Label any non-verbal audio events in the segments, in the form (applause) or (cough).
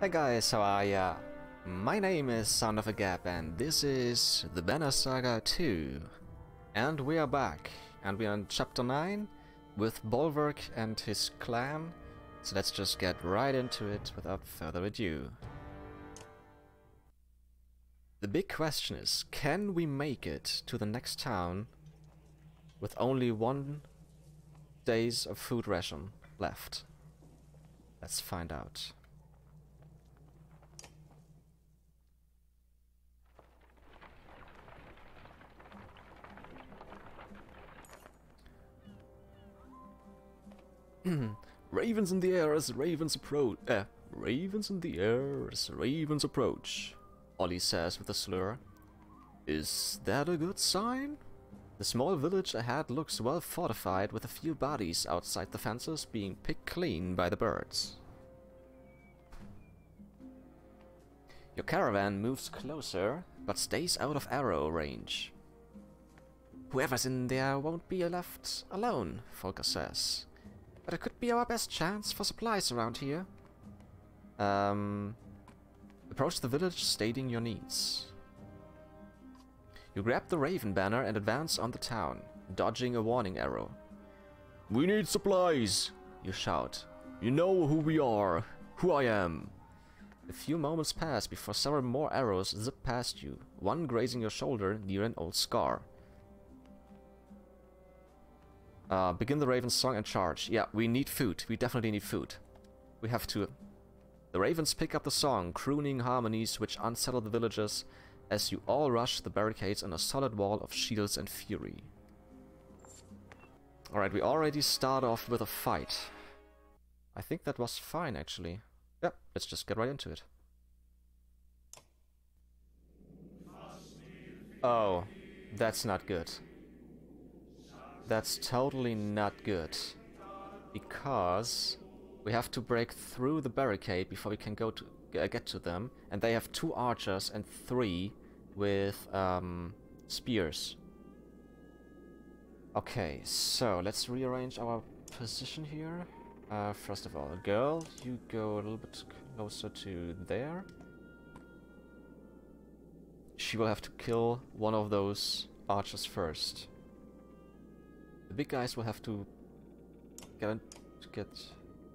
Hey guys, how are ya? My name is Sound of a Gap and this is the Banner Saga 2. And we are back, and we are in chapter 9 with Bolverk and his clan. So let's just get right into it without further ado. The big question is, can we make it to the next town with only one days of food ration left? Let's find out. (clears throat) ravens in the air as ravens approach. Uh, ravens in the air as ravens approach. Ollie says with a slur. Is that a good sign? The small village ahead looks well fortified with a few bodies outside the fences being picked clean by the birds. Your caravan moves closer, but stays out of arrow range. Whoever's in there won't be left alone, Folka says. But it could be our best chance for supplies around here. Um, approach the village stating your needs. You grab the Raven banner and advance on the town, dodging a warning arrow. We need supplies, you shout. You know who we are, who I am. A few moments pass before several more arrows zip past you, one grazing your shoulder near an old scar. Uh, begin the Raven's song and charge. Yeah, we need food. We definitely need food. We have to... The Ravens pick up the song, crooning harmonies which unsettle the villagers as you all rush the barricades in a solid wall of shields and fury. Alright, we already start off with a fight. I think that was fine, actually. Yep, let's just get right into it. Oh, that's not good. That's totally not good. Because we have to break through the barricade before we can go to uh, get to them. And they have two archers and three with um, spears. Okay, so let's rearrange our position here. Uh, first of all, girl, you go a little bit closer to there. She will have to kill one of those archers first. The big guys will have to get to get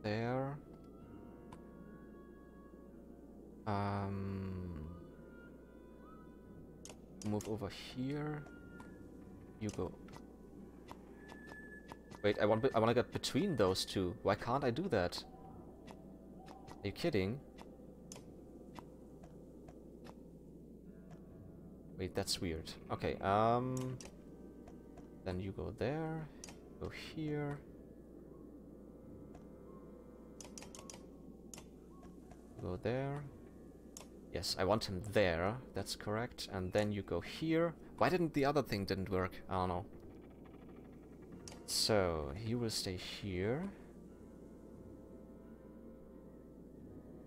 there. Um, move over here. You go. Wait, I want I want to get between those two. Why can't I do that? Are you kidding? Wait, that's weird. Okay, um... Then you go there, go here. Go there. Yes, I want him there, that's correct. And then you go here. Why didn't the other thing didn't work? I don't know. So, he will stay here.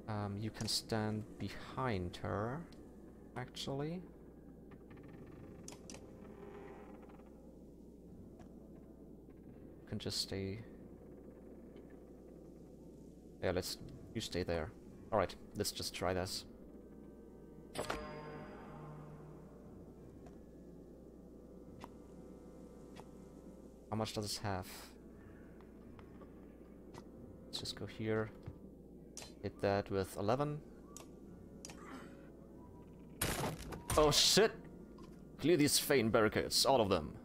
Um, you can stand behind her, actually. Can just stay... Yeah, let's... You stay there. Alright, let's just try this. How much does this have? Let's just go here. Hit that with 11. Oh shit! Clear these Fane barricades, all of them.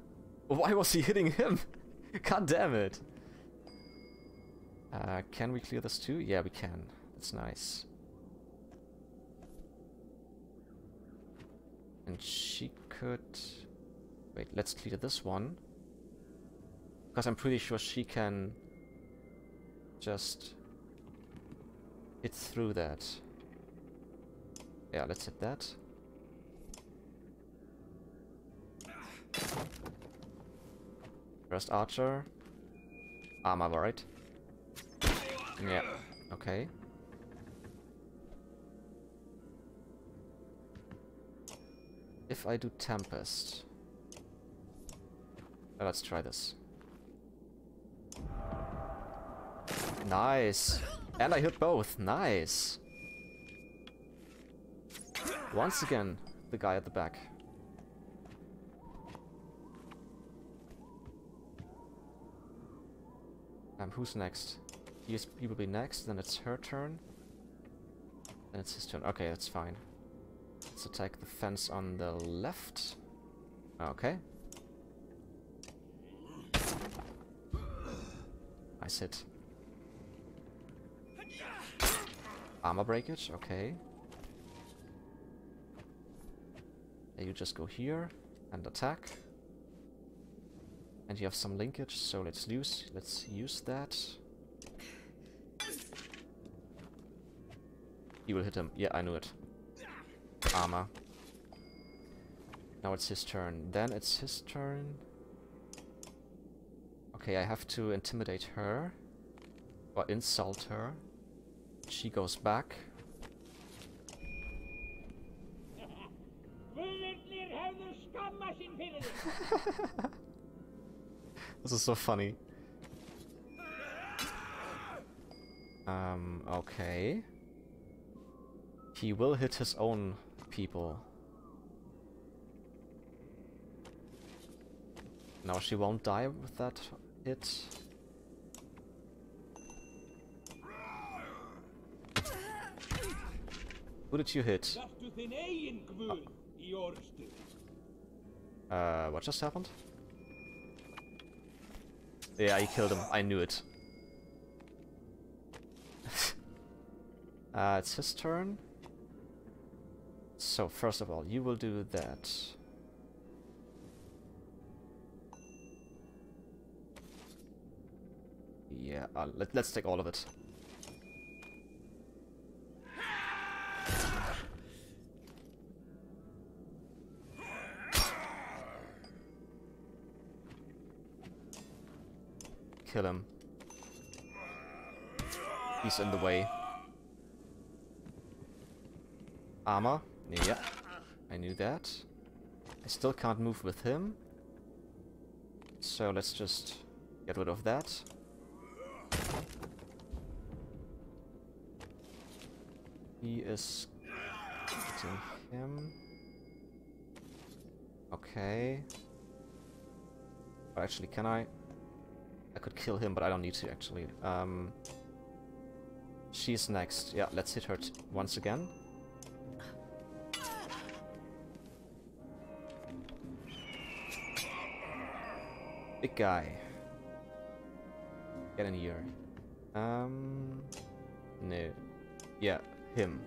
Why was he hitting him? (laughs) (laughs) God damn it. Uh, can we clear this too? Yeah, we can. That's nice. And she could... Wait, let's clear this one. Because I'm pretty sure she can just hit through that. Yeah, let's hit that. First archer. Armor, right? Yeah, okay. If I do Tempest... let's try this. Nice! And I hit both, nice! Once again, the guy at the back. Um, who's next? He's be next, then it's her turn. Then it's his turn. Okay, that's fine. Let's attack the fence on the left. Okay. Nice hit. Armor breakage, okay. You just go here and attack. And you have some linkage, so let's use let's use that. You will hit him. Yeah, I knew it. Armor. Now it's his turn. Then it's his turn. Okay, I have to intimidate her. Or insult her. She goes back. (laughs) this is so funny. Um, okay. He will hit his own people. Now she won't die with that hit. Who did you hit? Uh, what just happened? Yeah, I killed him. I knew it. uh, it's his turn. So, first of all, you will do that. Yeah, uh, let, let's take all of it. Kill him. He's in the way. Armor. Yeah, I knew that. I still can't move with him. So let's just get rid of that. He is getting him. Okay. actually, can I? I could kill him, but I don't need to, actually. Um, she's next. Yeah, let's hit her once again. Big guy. Get in here. Um, no. Yeah, him.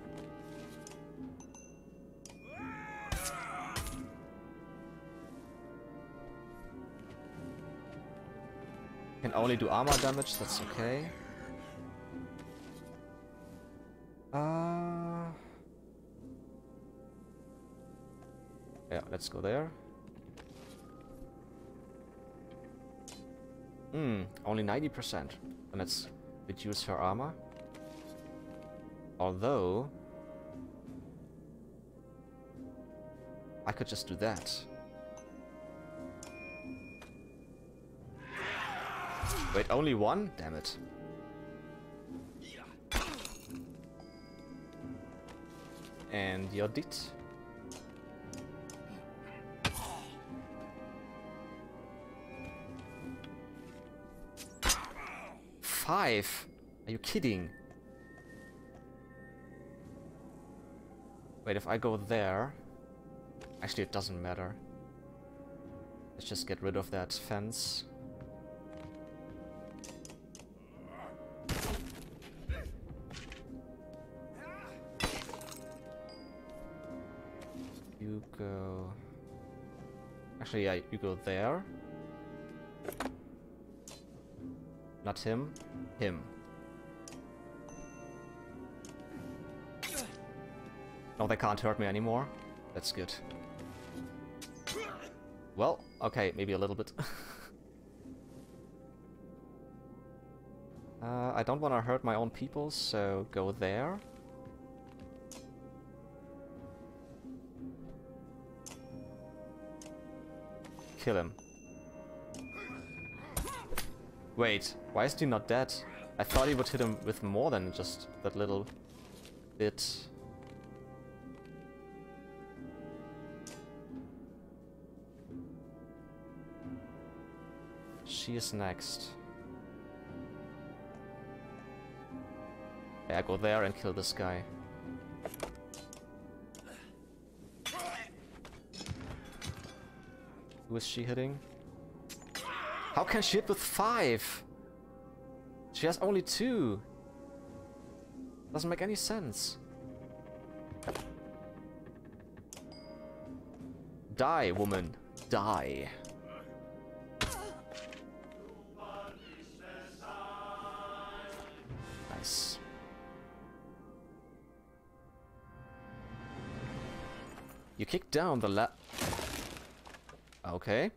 Can only do armor damage, that's okay. Uh... Yeah, let's go there. Hmm, only 90%. And let's reduce her armor. Although... I could just do that. Wait, only one? Damn it. And you're dead. Five? Are you kidding? Wait, if I go there... Actually, it doesn't matter. Let's just get rid of that fence. Actually, yeah, you go there. Not him. Him. No, they can't hurt me anymore. That's good. Well, okay, maybe a little bit. (laughs) uh, I don't want to hurt my own people, so go there. kill him. Wait, why is he not dead? I thought he would hit him with more than just that little bit. She is next. Yeah, go there and kill this guy. Is she hitting? How can she hit with five? She has only two. Doesn't make any sense. Die, woman. Die. Nice. You kick down the la- Okay.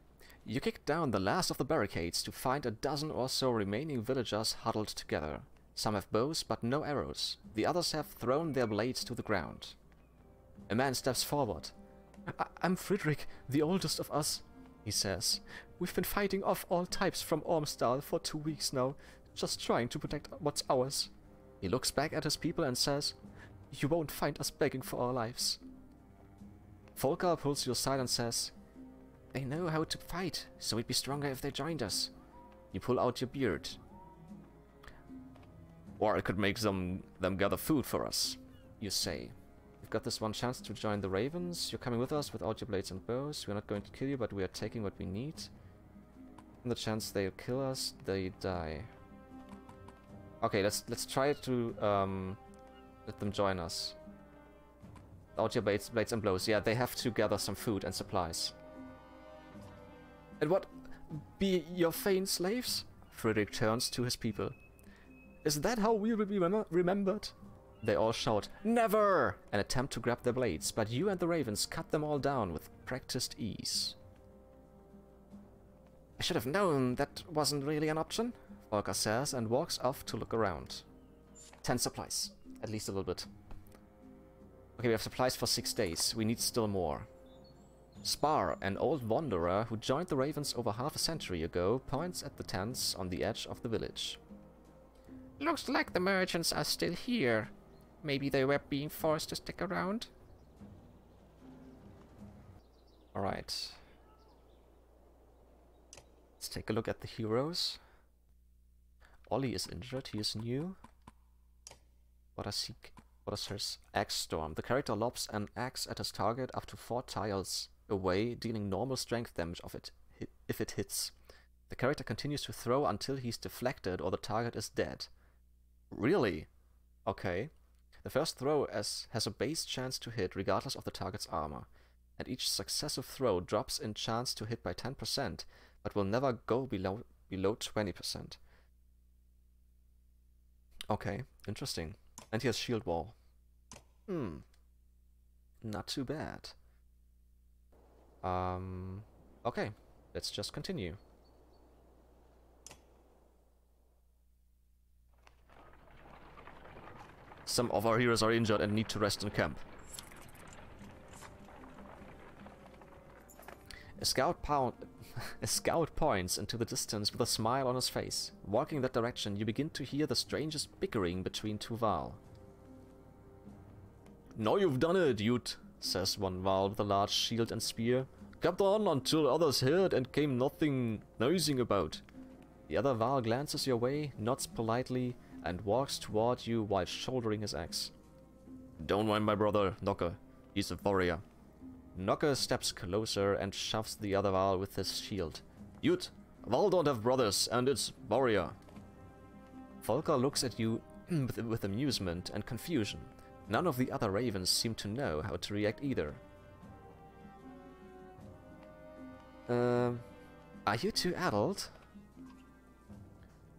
You kick down the last of the barricades to find a dozen or so remaining villagers huddled together. Some have bows, but no arrows. The others have thrown their blades to the ground. A man steps forward. I I'm Friedrich, the oldest of us, he says. We've been fighting off all types from Ormsdal for two weeks now, just trying to protect what's ours. He looks back at his people and says, You won't find us begging for our lives. Folka pulls you aside and says, They know how to fight, so we'd be stronger if they joined us. You pull out your beard. Or I could make them, them gather food for us, you say. You've got this one chance to join the Ravens. You're coming with us without your blades and bows. We're not going to kill you, but we are taking what we need. And the chance they'll kill us, they die. Okay, let's let's try to um, let them join us. Without your blades, blades and blows. Yeah, they have to gather some food and supplies. And what? Be your Thane slaves? Frederick turns to his people. Is that how we will be remem remembered? They all shout, Never! and attempt to grab their blades, but you and the ravens cut them all down with practiced ease. I should have known that wasn't really an option, Folka says and walks off to look around. Ten supplies. At least a little bit. Okay, we have supplies for six days. We need still more. Spar, an old wanderer who joined the Ravens over half a century ago, points at the tents on the edge of the village. Looks like the merchants are still here. Maybe they were being forced to stick around. Alright. Let's take a look at the heroes. Ollie is injured, he is new. What does he... What is his? Axe Storm. The character lobs an axe at his target up to 4 tiles away, dealing normal strength damage of it if it hits. The character continues to throw until he's deflected or the target is dead. Really? Okay. The first throw as, has a base chance to hit regardless of the target's armor, and each successive throw drops in chance to hit by 10%, but will never go below, below 20%. Okay, interesting. And he has shield wall. Hmm. Not too bad. Um, okay, let's just continue. Some of our heroes are injured and need to rest in camp. A scout, (laughs) a scout points into the distance with a smile on his face. Walking that direction, you begin to hear the strangest bickering between two Varl. Now you've done it, Ute, says one Varl with a large shield and spear. Kept on until others heard and came nothing nosing about. The other Varl glances your way, nods politely, and walks toward you while shouldering his axe. Don't mind my brother, Knocker. He's a warrior. Knocker steps closer and shoves the other Varl with his shield. Ute, Varl don't have brothers, and it's warrior. Folka looks at you (clears throat) with amusement and confusion. None of the other ravens seem to know how to react either. Uh, are you two adult?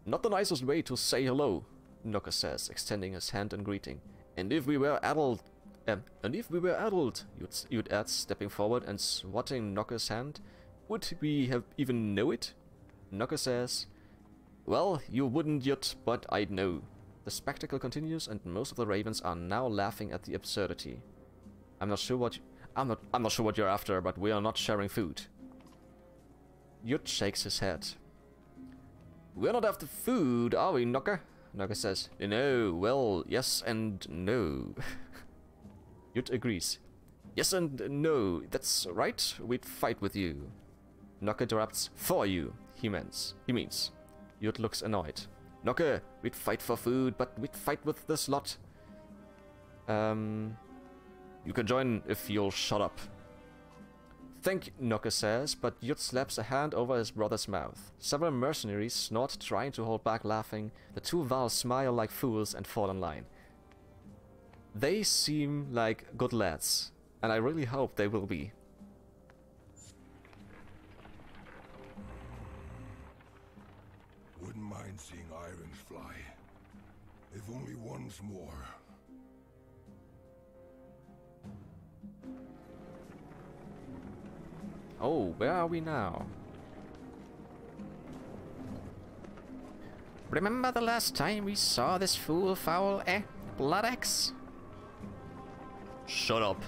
Not the nicest way to say hello, Knocker says, extending his hand in greeting. And if we were adult... Um, and if we were adult, you'd, you'd add, stepping forward and swatting Knocker's hand, would we have even know it? Knocker says, Well, you wouldn't yet, but I'd know. The spectacle continues, and most of the ravens are now laughing at the absurdity. I'm not sure what... I'm not, I'm not sure what you're after, but we are not sharing food. Yut shakes his head. We're not after food, are we, Knocker? Knocker says, No, well, yes and no. (laughs) Yut agrees. Yes and no, that's right, we'd fight with you. Nocke interrupts. For you, he means. He means. Yud looks annoyed. Nocke, we'd fight for food, but we'd fight with this lot. Um, you can join if you'll shut up. Thank you, Nocke says, but Yud slaps a hand over his brother's mouth. Several mercenaries snort, trying to hold back laughing. The two Varls smile like fools and fall in line. They seem like good lads, and I really hope they will be. Once more. Oh, where are we now? Remember the last time we saw this fool foul, eh? Blood axe? Shut up.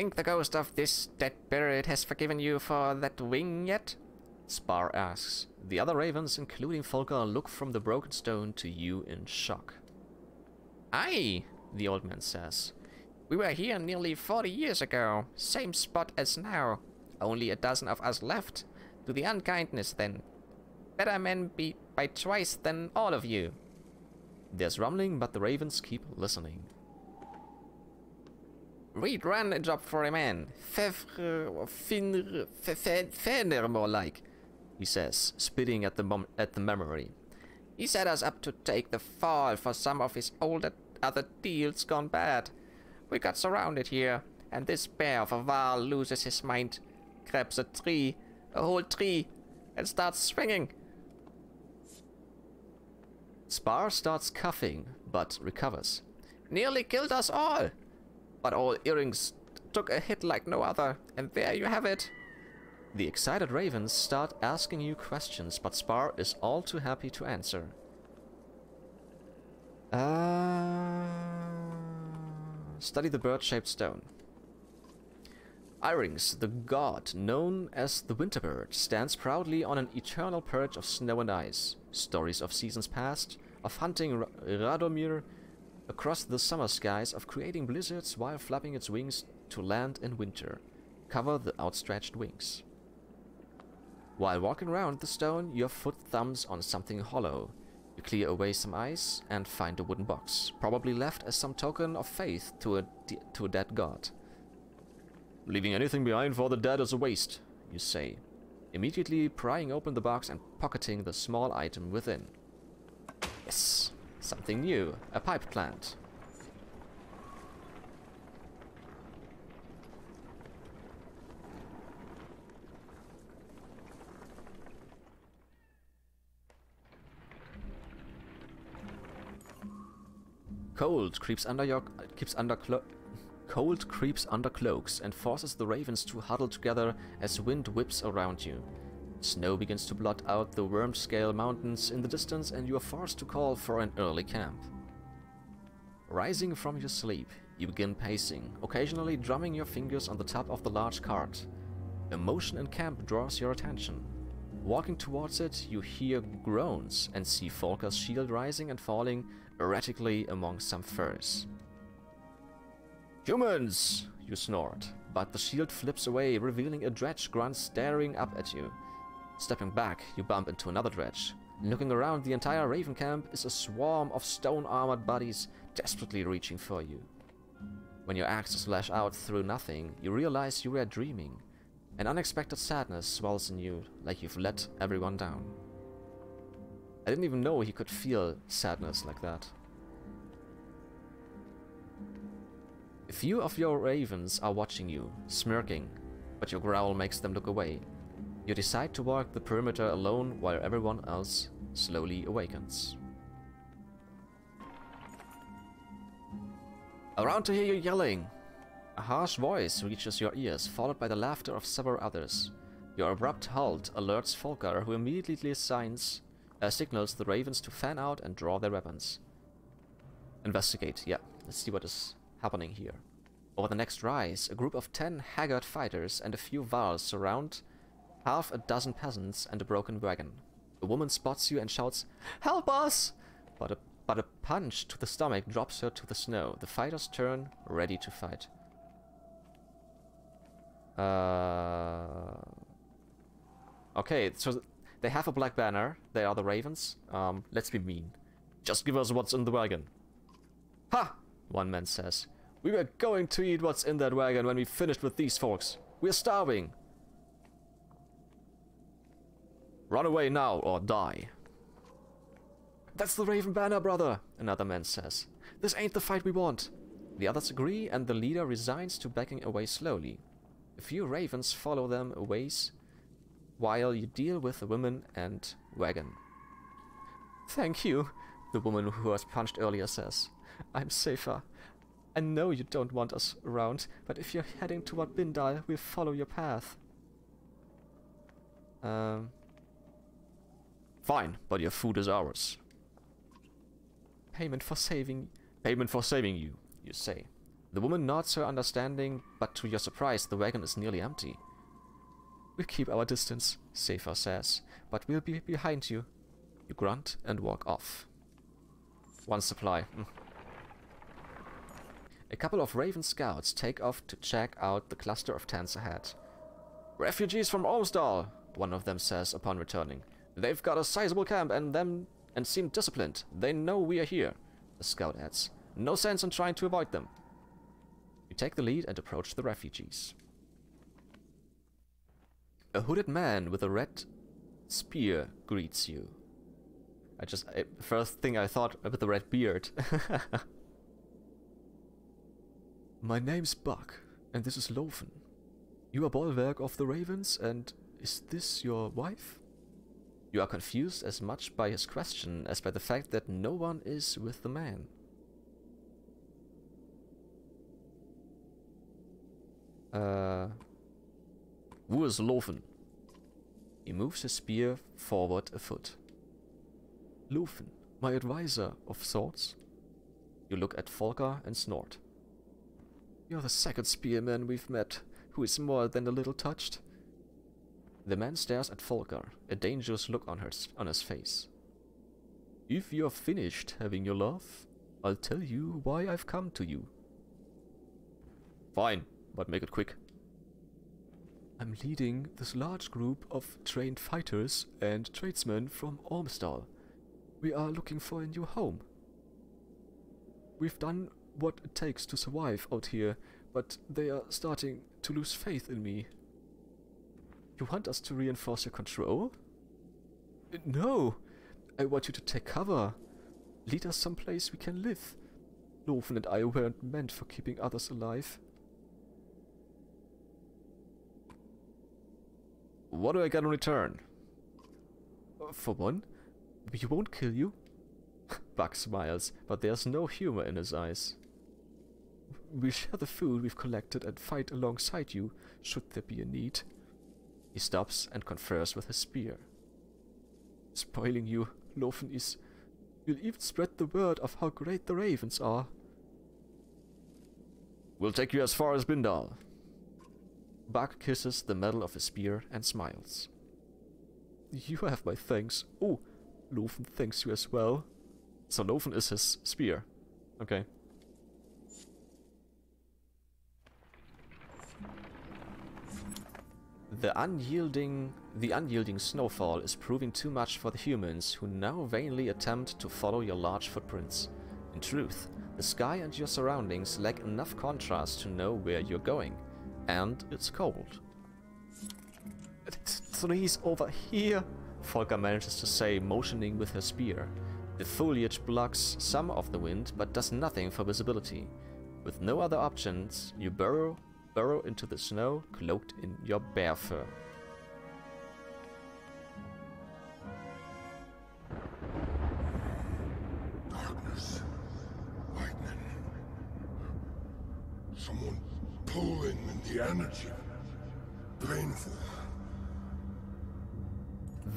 Think the ghost of this dead bird has forgiven you for that wing yet? Spar asks. The other ravens, including Folka, look from the broken stone to you in shock. Aye, the old man says. We were here nearly 40 years ago, same spot as now. Only a dozen of us left. To the unkindness, then. Better men be by twice than all of you. There's rumbling, but the ravens keep listening. We'd run a job for a man. Fevre, euh, fin, fener, more like, he says, spitting at the at the memory. He set us up to take the fall for some of his older other deals gone bad. We got surrounded here, and this bear of a Varl loses his mind, grabs a tree, a whole tree, and starts swinging. Spar starts coughing, but recovers. Nearly killed us all. But all earrings took a hit like no other, and there you have it. The excited ravens start asking you questions, but Spar is all too happy to answer. Uh, study the bird-shaped stone. Irings, the god known as the winter bird, stands proudly on an eternal perch of snow and ice. Stories of seasons past, of hunting Radomir across the summer skies, of creating blizzards while flapping its wings to land in winter, cover the outstretched wings. While walking around the stone, your foot thumbs on something hollow. You clear away some ice and find a wooden box, probably left as some token of faith to a, to a dead god. Leaving anything behind for the dead is a waste, you say, immediately prying open the box and pocketing the small item within. Yes, something new, a pipe plant. Cold creeps under your keeps under clo cold creeps under cloaks and forces the ravens to huddle together as wind whips around you. Snow begins to blot out the worm-scale mountains in the distance and you are forced to call for an early camp. Rising from your sleep, you begin pacing, occasionally drumming your fingers on the top of the large cart. A motion in camp draws your attention. Walking towards it, you hear groans and see Folka's shield rising and falling erratically among some furs. Humans! You snort, but the shield flips away, revealing a dredge grunt staring up at you. Stepping back, you bump into another dredge. Looking around, the entire Raven camp is a swarm of stone-armored bodies desperately reaching for you. When your axes lash out through nothing, you realize you were dreaming. An unexpected sadness swells in you, like you've let everyone down. I didn't even know he could feel sadness like that. A few of your ravens are watching you, smirking, but your growl makes them look away. You decide to walk the perimeter alone while everyone else slowly awakens. Around to hear you yelling! A harsh voice reaches your ears, followed by the laughter of several others. Your abrupt halt alerts Folka, who immediately signs, uh, signals the ravens to fan out and draw their weapons. Investigate, yeah, let's see what is happening here. Over the next rise, a group of ten haggard fighters and a few Varls surround half a dozen peasants, and a broken wagon. A woman spots you and shouts, Help us! But a, but a punch to the stomach drops her to the snow. The fighters turn, ready to fight. Uh, okay, so they have a black banner. They are the Ravens. Um, let's be mean. Just give us what's in the wagon. Ha! One man says. We were going to eat what's in that wagon when we finished with these folks. We're starving. Run away now or die. That's the Raven Banner, brother, another man says. This ain't the fight we want. The others agree and the leader resigns to backing away slowly. A few ravens follow them a ways while you deal with the women and wagon. Thank you, the woman who was punched earlier says. I'm safer. I know you don't want us around, but if you're heading toward Bindal, we'll follow your path. Um. Fine, but your food is ours. Payment for saving... Payment for saving you, you say. The woman nods her understanding, but to your surprise, the wagon is nearly empty. We'll keep our distance, Safer says, but we'll be behind you. You grunt and walk off. One supply. Mm. A couple of Raven scouts take off to check out the cluster of tents ahead. Refugees from Ormsdal, one of them says upon returning. They've got a sizable camp and them and seem disciplined. They know we are here, the scout adds. No sense in trying to avoid them. You take the lead and approach the refugees. A hooded man with a red spear greets you. I just, first thing I thought with the red beard. (laughs) My name's Buck, and this is Lofen. You are Bolverk of the Ravens, and is this your wife? You are confused as much by his question as by the fact that no one is with the man. Uh, who is Lofen? He moves his spear forward a foot. Lofen, my advisor of sorts. You look at Folka and snort. You're the second spearman we've met who is more than a little touched. The man stares at Folka, a dangerous look on, her, on his face. If you're finished having your laugh, I'll tell you why I've come to you. Fine, but make it quick. I'm leading this large group of trained fighters and tradesmen from Ormsdal. We are looking for a new home. We've done what it takes to survive out here, but they are starting to lose faith in me. You want us to reinforce your control? No! I want you to take cover. Lead us someplace we can live. Lofen and I weren't meant for keeping others alive. What do I get in return? For one, we won't kill you. (laughs) Buck smiles, but there's no humor in his eyes. We'll share the food we've collected and fight alongside you, should there be a need. He stops and confers with his spear. Spoiling you, Lofen is. We'll even spread the word of how great the ravens are. We'll take you as far as Bindal. Buck kisses the metal of his spear and smiles. You have my thanks. Oh, Lofen thanks you as well. So Lofen is his spear. Okay. The unyielding, the unyielding snowfall is proving too much for the humans who now vainly attempt to follow your large footprints. In truth, the sky and your surroundings lack enough contrast to know where you're going. And it's cold. (laughs) Trees over here, Folka manages to say, motioning with her spear. The foliage blocks some of the wind, but does nothing for visibility. With no other options, you burrow, burrow into the snow, cloaked in your bear fur. Darkness. Lightning. Someone pulling in the energy. Painful.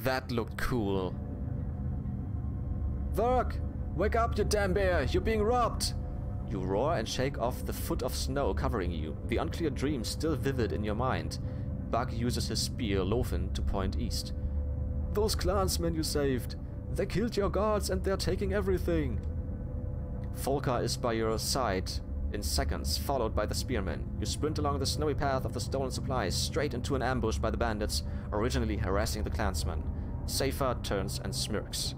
That looked cool. Verk! Wake up, you damn bear! You're being robbed! You roar and shake off the foot of snow covering you, the unclear dream still vivid in your mind. Buck uses his spear, Lofen, to point east. Those clansmen you saved! They killed your guards and they're taking everything! Folka is by your side in seconds, followed by the spearmen. You sprint along the snowy path of the stolen supplies, straight into an ambush by the bandits, originally harassing the clansmen. Safer turns and smirks.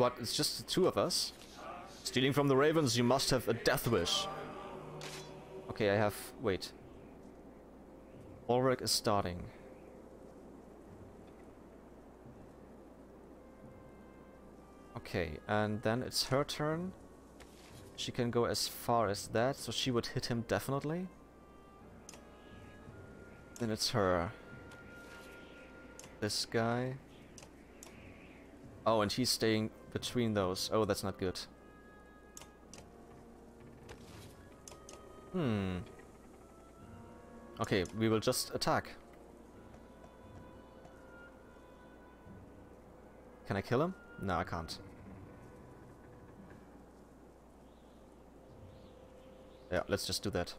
What, it's just the two of us? Stealing from the ravens, you must have a death wish. Okay, I have... wait. Ulrich is starting. Okay, and then it's her turn. She can go as far as that, so she would hit him definitely. Then it's her. This guy. Oh, and he's staying between those. Oh, that's not good. Hmm. Okay, we will just attack. Can I kill him? No, I can't. Yeah, let's just do that.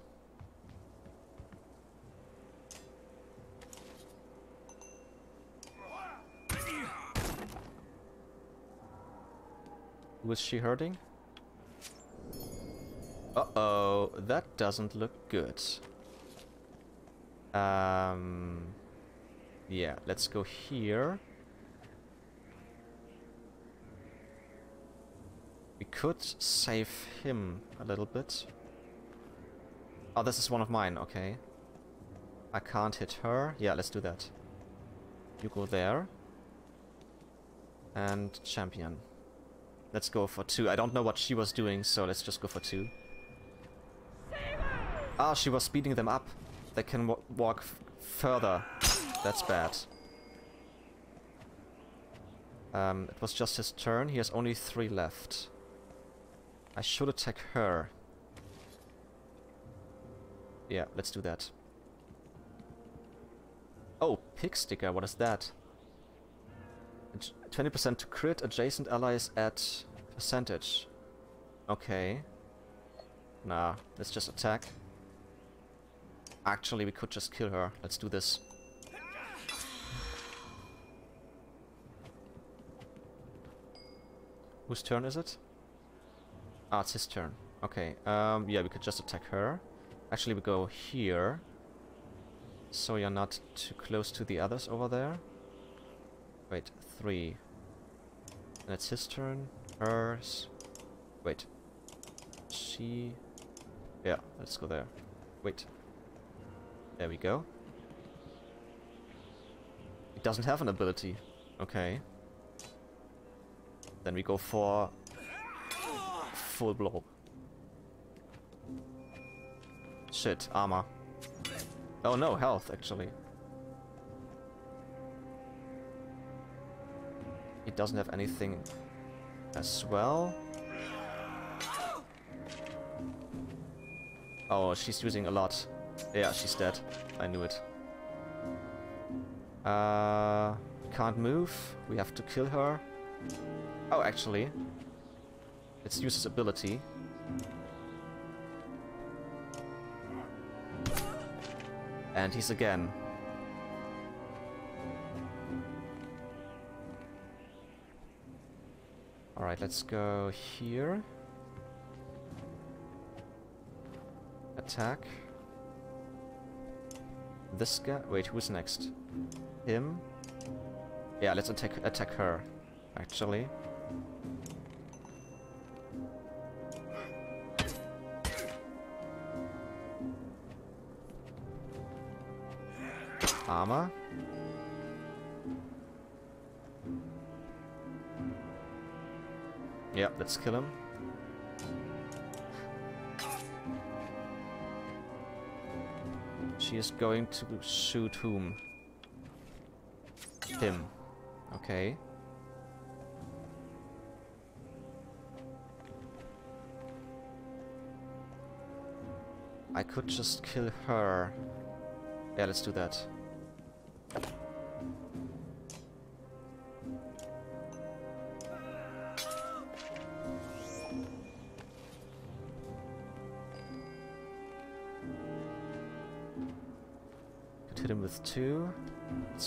Is she hurting? Uh-oh, that doesn't look good. Um, yeah, let's go here. We could save him a little bit. Oh, this is one of mine, okay. I can't hit her. Yeah, let's do that. You go there. And champion. Let's go for two. I don't know what she was doing, so let's just go for two. Ah, she was speeding them up. They can walk further. That's bad. Um, it was just his turn. He has only three left. I should attack her. Yeah, let's do that. Oh, pig sticker, what is that? 20% to crit, adjacent allies at percentage. Okay. Nah, let's just attack. Actually, we could just kill her. Let's do this. Whose turn is it? Ah, it's his turn. Okay, um, yeah, we could just attack her. Actually, we go here. So you're not too close to the others over there. Wait, three. And it's his turn. Hers. Wait. She... Yeah, let's go there. Wait. There we go. It doesn't have an ability. Okay. Then we go for... Full blow. Shit, armor. Oh no, health, actually. Doesn't have anything as well. Oh, she's using a lot. Yeah, she's dead. I knew it. Uh, can't move. We have to kill her. Oh, actually. Let's use his ability. And he's again. Alright, let's go here. Attack. This guy. Wait, who's next? Him? Yeah, let's attack attack her, actually. armor. Yeah, let's kill him. She is going to shoot whom? Him. Okay. I could just kill her. Yeah, let's do that.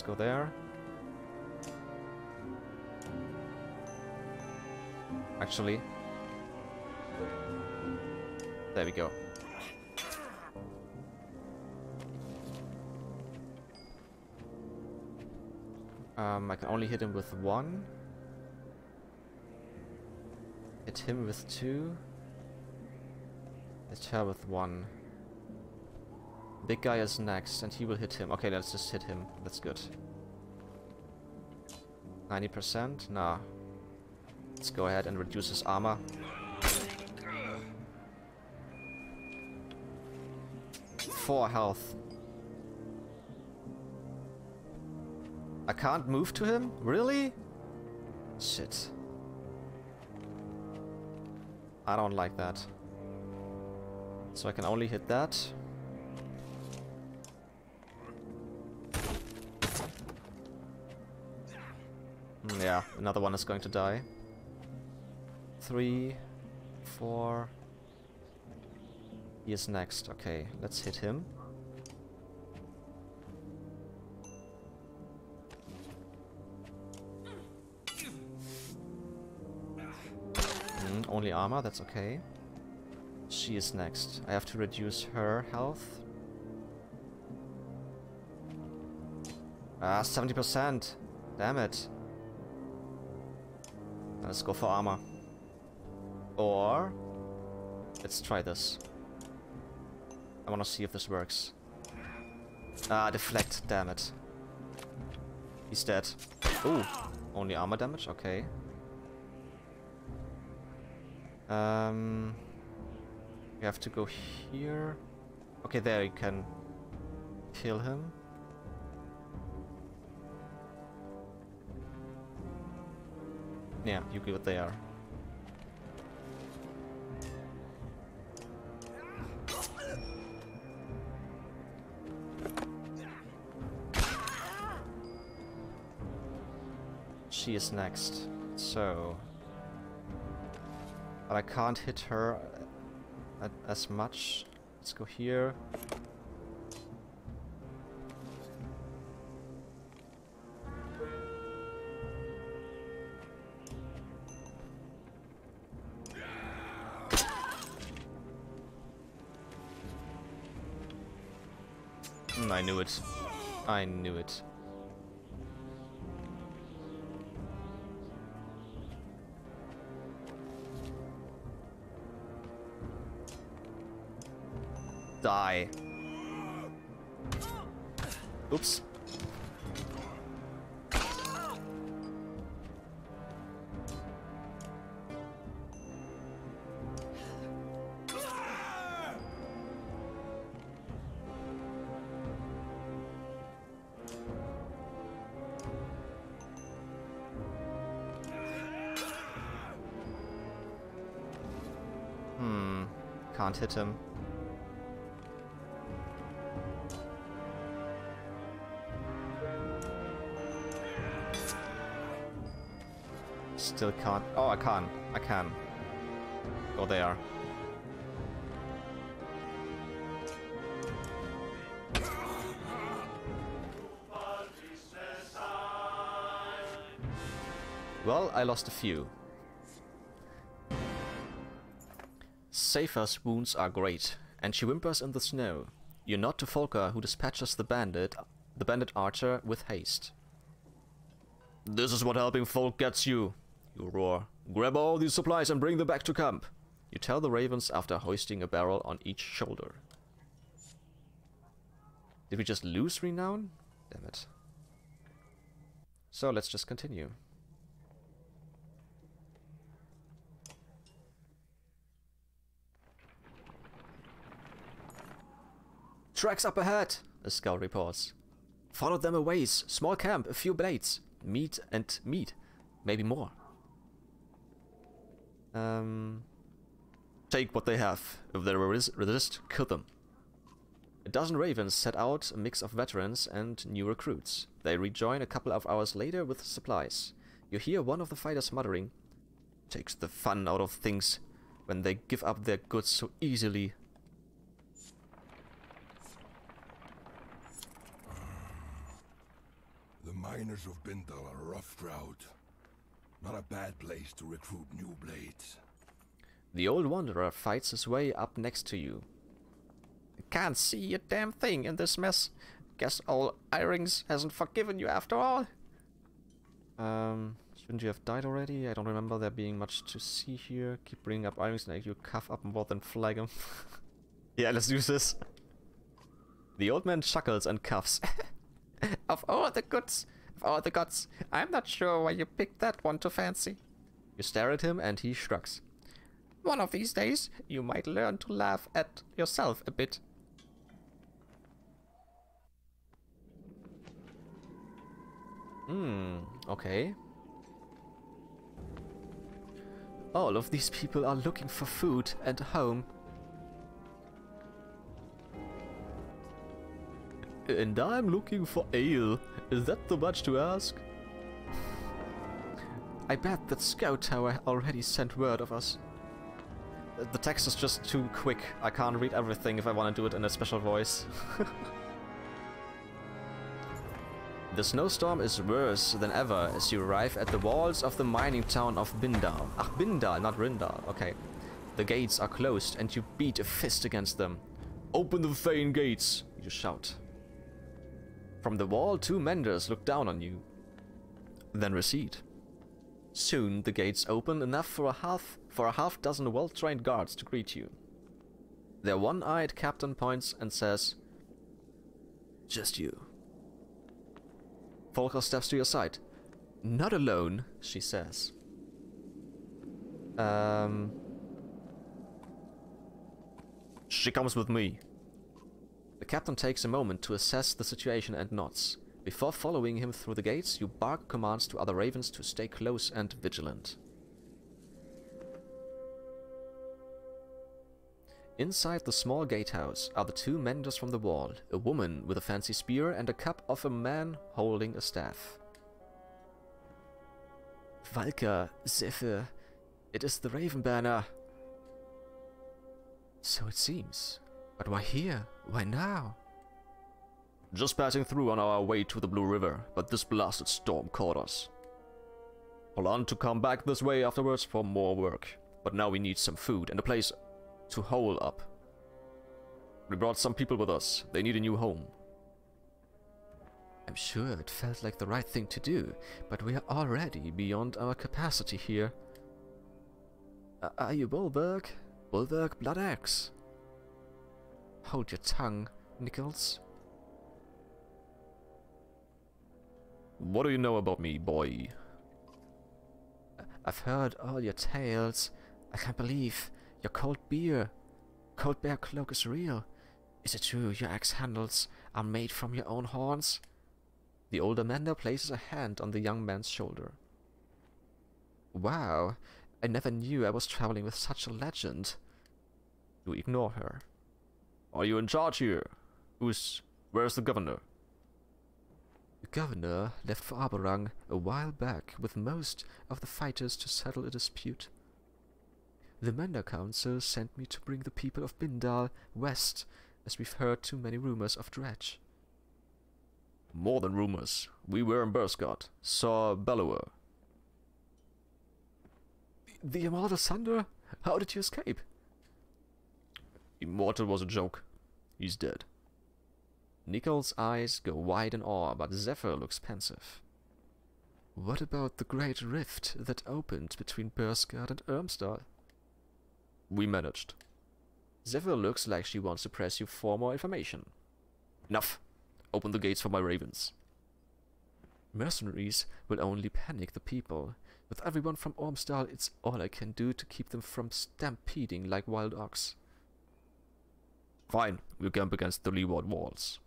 Go there. Actually. There we go. Um, I can only hit him with one. Hit him with two. Hit her with one. Big guy is next, and he will hit him. Okay, let's just hit him. That's good. 90%? Nah. Let's go ahead and reduce his armor. Four health. I can't move to him? Really? Shit. I don't like that. So I can only hit that. Yeah, another one is going to die. Three, four. He is next. Okay, let's hit him. Mm, only armor, that's okay. She is next. I have to reduce her health. Ah, 70%. Damn it. Let's go for armor. Or... Let's try this. I want to see if this works. Ah, deflect, damn it. He's dead. Ooh, only armor damage? Okay. Um, we have to go here. Okay, there you can kill him. Yeah, you go there. She is next. So... But I can't hit her as much. Let's go here. I knew it. Die. Oops. Can't hit him. Still can't. Oh, I can. I can. Oh, they are. Well, I lost a few. Safer's wounds are great, and she whimpers in the snow. You nod to Folka, who dispatches the bandit, the bandit archer, with haste. This is what helping folk gets you, you roar. Grab all these supplies and bring them back to camp. You tell the ravens after hoisting a barrel on each shoulder. Did we just lose renown? Damn it. So let's just continue. Tracks up ahead, a scout reports. Follow them a ways. Small camp, a few blades. Meat and meat. Maybe more. Um, take what they have. If they res resist, kill them. A dozen ravens set out, a mix of veterans and new recruits. They rejoin a couple of hours later with supplies. You hear one of the fighters muttering, Takes the fun out of things when they give up their goods so easily. Miners of Bindal are a rough crowd. Not a bad place to recruit new blades. The old wanderer fights his way up next to you. Can't see a damn thing in this mess. Guess old Irings hasn't forgiven you after all. Um, shouldn't you have died already? I don't remember there being much to see here. Keep bringing up Irings and you cuff up more than flag him. (laughs) yeah, let's use this. The old man chuckles and cuffs. (laughs) (laughs) of all the goods, of all the gods, I'm not sure why you picked that one to fancy. You stare at him and he shrugs. One of these days, you might learn to laugh at yourself a bit. Hmm, okay. All of these people are looking for food and a home. And I'm looking for ale. Is that too much to ask? I bet that Scout Tower already sent word of us. The text is just too quick. I can't read everything if I want to do it in a special voice. (laughs) the snowstorm is worse than ever as you arrive at the walls of the mining town of Bindal. Ach, Bindal, not Rindal. Okay. The gates are closed and you beat a fist against them. Open the Thane gates, you shout. From the wall, two menders look down on you, then recede. Soon the gates open enough for a half for a half dozen well-trained guards to greet you. Their one-eyed captain points and says, Just you. Folka steps to your side. Not alone, she says. Um... She comes with me. The captain takes a moment to assess the situation and nods. Before following him through the gates, you bark commands to other ravens to stay close and vigilant. Inside the small gatehouse are the two menders from the wall, a woman with a fancy spear and a cup of a man holding a staff. Valka, Zephyr, it is the Raven Banner. So it seems. But why here? Why now? Just passing through on our way to the Blue River, but this blasted storm caught us. Plan to come back this way afterwards for more work, but now we need some food and a place to hole up. We brought some people with us. They need a new home. I'm sure it felt like the right thing to do, but we are already beyond our capacity here. Are you Bolverk? Bolverk Blood Axe? Hold your tongue, Nichols. What do you know about me, boy? Uh, I've heard all your tales. I can't believe your cold beer. Cold bear cloak is real. Is it true your axe handles are made from your own horns? The older man now places a hand on the young man's shoulder. Wow, I never knew I was traveling with such a legend. You ignore her. Are you in charge here? Who's... where's the governor? The governor left for Arberrang a while back with most of the fighters to settle a dispute. The Mender Council sent me to bring the people of Bindal west, as we've heard too many rumors of Dredge. More than rumors. We were in Boersgard, saw Bellower. The Immortal Sunder? How did you escape? Immortal was a joke. He's dead. Nichols' eyes go wide in awe, but Zephyr looks pensive. What about the great rift that opened between Boersgard and Irmsdal? We managed. Zephyr looks like she wants to press you for more information. Enough! Open the gates for my ravens. Mercenaries will only panic the people. With everyone from Ormsdal, it's all I can do to keep them from stampeding like wild ox. Fine, we'll camp against the leeward walls.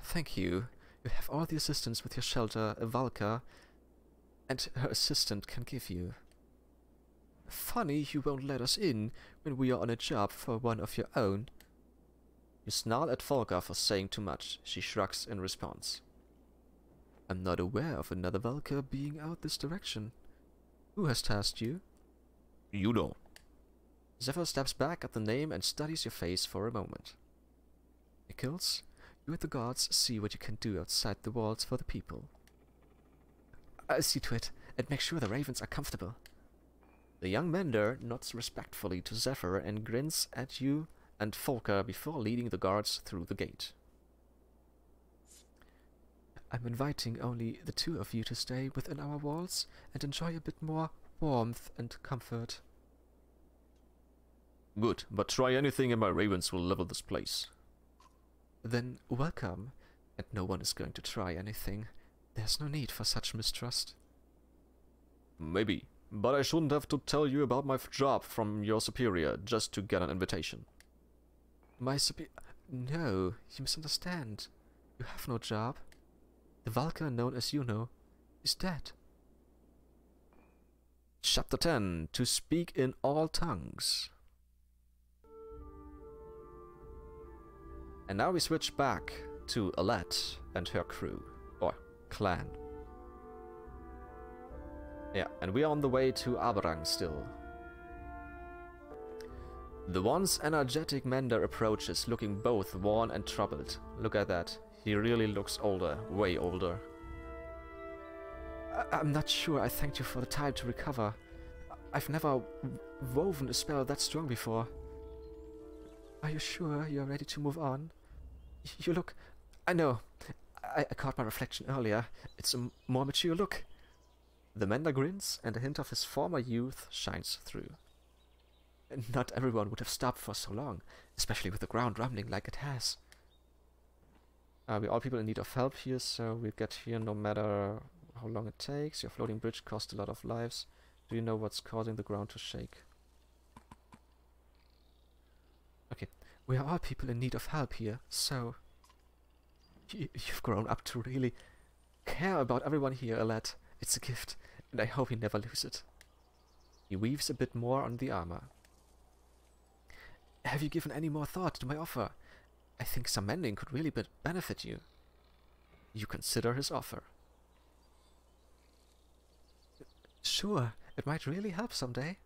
Thank you. You have all the assistance with your shelter, Valka, and her assistant can give you. Funny you won't let us in when we are on a job for one of your own. You snarl at Folka for saying too much. She shrugs in response. I'm not aware of another Valka being out this direction. Who has tasked you? You know. Zephyr steps back at the name and studies your face for a moment. Nichols, You and the guards see what you can do outside the walls for the people. I'll see to it, and make sure the ravens are comfortable. The young mender nods respectfully to Zephyr and grins at you and Folka before leading the guards through the gate. I'm inviting only the two of you to stay within our walls and enjoy a bit more warmth and comfort. Good, but try anything and my ravens will level this place. Then welcome, and no one is going to try anything. There's no need for such mistrust. Maybe, but I shouldn't have to tell you about my job from your superior just to get an invitation. My superior... No, you misunderstand. You have no job. The Valka known as Juno is dead. Chapter 10 To Speak in All Tongues. And now we switch back to Alette and her crew, or clan. Yeah, and we are on the way to Arberrang still. The once energetic Mender approaches, looking both worn and troubled. Look at that. He really looks older, way older. I I'm not sure I thanked you for the time to recover. I've never woven a spell that strong before. Are you sure you're ready to move on? You look... I know. I, I caught my reflection earlier. It's a more mature look. The Mender grins, and a hint of his former youth shines through. Not everyone would have stopped for so long, especially with the ground rumbling like it has. Uh, we're all people in need of help here, so we'll get here no matter how long it takes. Your floating bridge cost a lot of lives. Do you know what's causing the ground to shake? Okay, we are all people in need of help here, so... You, you've grown up to really care about everyone here, Alette. It's a gift, and I hope you never lose it. He weaves a bit more on the armor. Have you given any more thought to my offer? I think some mending could really be benefit you. You consider his offer. Sure, it might really help someday.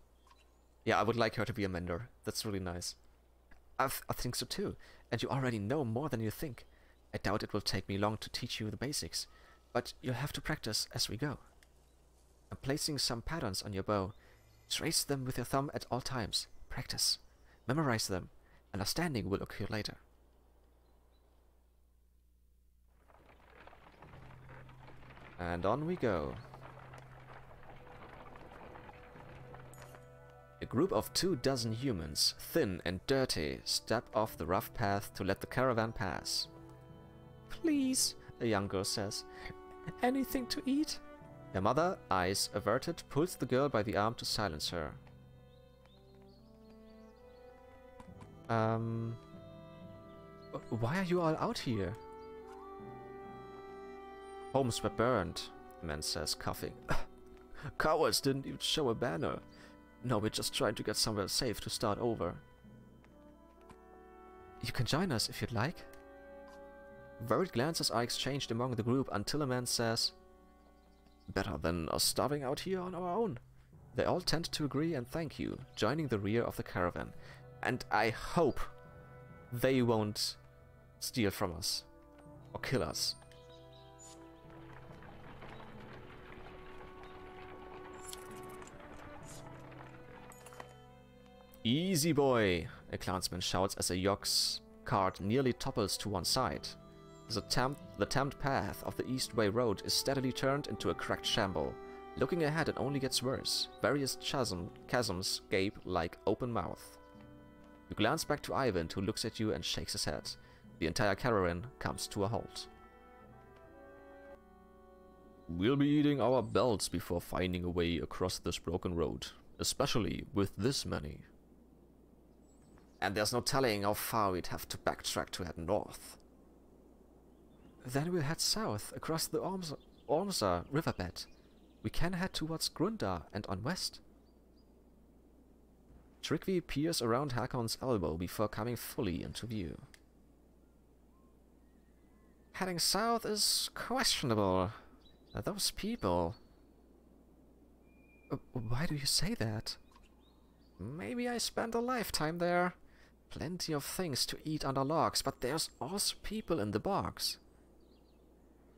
Yeah, I would like her to be a mender. That's really nice. I, th I think so too, and you already know more than you think. I doubt it will take me long to teach you the basics, but you'll have to practice as we go. I'm placing some patterns on your bow. Trace them with your thumb at all times. Practice. Memorize them. Understanding will occur later. And on we go. A group of two dozen humans, thin and dirty, step off the rough path to let the caravan pass. Please, a young girl says. Anything to eat? Her mother, eyes averted, pulls the girl by the arm to silence her. Um... Why are you all out here? Homes were burned, the man says, coughing. (laughs) Cowards didn't even show a banner. No, we're just trying to get somewhere safe to start over. You can join us if you'd like. Worried glances are exchanged among the group until a man says, Better than us starving out here on our own. They all tend to agree and thank you, joining the rear of the caravan. And I hope they won't steal from us or kill us. Easy boy, a clansman shouts as a Yox cart nearly topples to one side. The tamped, the tamped path of the Eastway Road is steadily turned into a cracked shamble. Looking ahead, it only gets worse. Various chasm, chasms gape like open mouth. You glance back to Ivar, who looks at you and shakes his head. The entire caravan comes to a halt. We'll be eating our belts before finding a way across this broken road, especially with this many. And there's no telling how far we'd have to backtrack to head north. Then we'll head south, across the Ormsa, Ormsa riverbed. We can head towards Grundar and on west. Tryggvi peers around Hakon's elbow before coming fully into view. Heading south is questionable. Those people... Uh, why do you say that? Maybe I spent a lifetime there. Plenty of things to eat under logs, but there's also people in the bogs.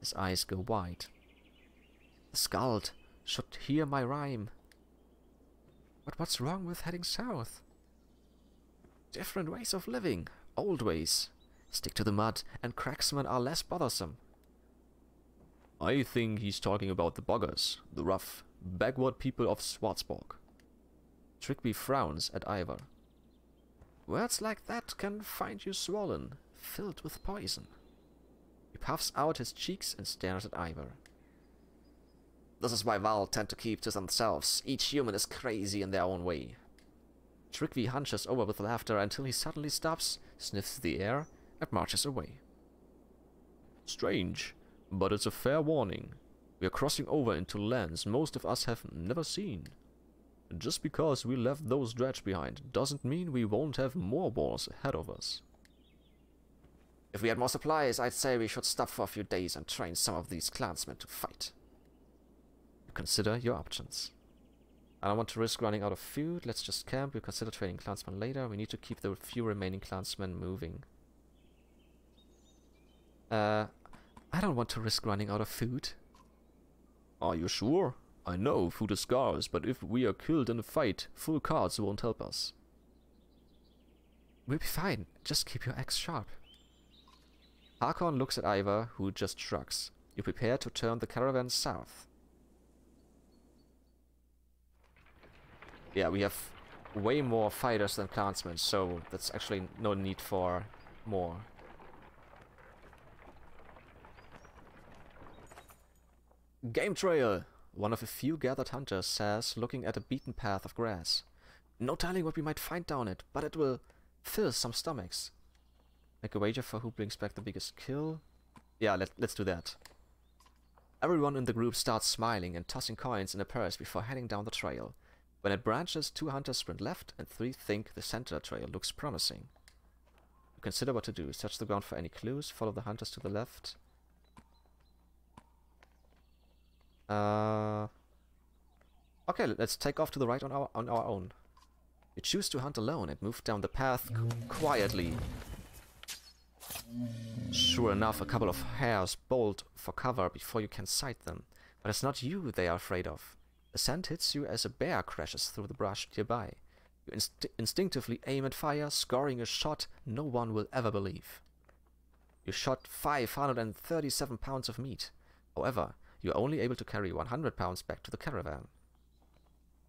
His eyes go wide. The Skald should hear my rhyme. But what's wrong with heading south? Different ways of living, old ways. Stick to the mud, and cracksmen are less bothersome. I think he's talking about the boggers, the rough, backward people of Swartzborg. Tryggvi frowns at Ivar. Words like that can find you swollen, filled with poison. He puffs out his cheeks and stares at Ivar. This is why Varl tend to keep to themselves. Each human is crazy in their own way. Tryggvi hunches over with laughter until he suddenly stops, sniffs the air, and marches away. Strange, but it's a fair warning. We are crossing over into lands most of us have never seen. Just because we left those dredge behind doesn't mean we won't have more wars ahead of us. If we had more supplies, I'd say we should stop for a few days and train some of these clansmen to fight. Consider your options. I don't want to risk running out of food. Let's just camp. We'll consider training clansmen later. We need to keep the few remaining clansmen moving. Uh, I don't want to risk running out of food. Are you sure? I know food the scars, but if we are killed in a fight, full cards won't help us. We'll be fine. Just keep your axe sharp. Hakon looks at Ivar, who just shrugs. You prepare to turn the caravan south. Yeah, we have way more fighters than clansmen, so that's actually no need for more. Game trail! One of a few gathered hunters says, looking at a beaten path of grass. No telling what we might find down it, but it will fill some stomachs. Make a wager for who brings back the biggest kill. Yeah, let, let's do that. Everyone in the group starts smiling and tossing coins in a purse before heading down the trail. When it branches, two hunters sprint left and three think the center trail looks promising. You consider what to do. Search the ground for any clues, follow the hunters to the left. Uh, okay, let's take off to the right on our, on our own. You choose to hunt alone and move down the path quietly. Sure enough, a couple of hares bolt for cover before you can sight them. But it's not you they are afraid of. The scent hits you as a bear crashes through the brush nearby. You inst instinctively aim and fire, scoring a shot no one will ever believe. You shot 537 pounds of meat. However, you are only able to carry 100 pounds back to the caravan.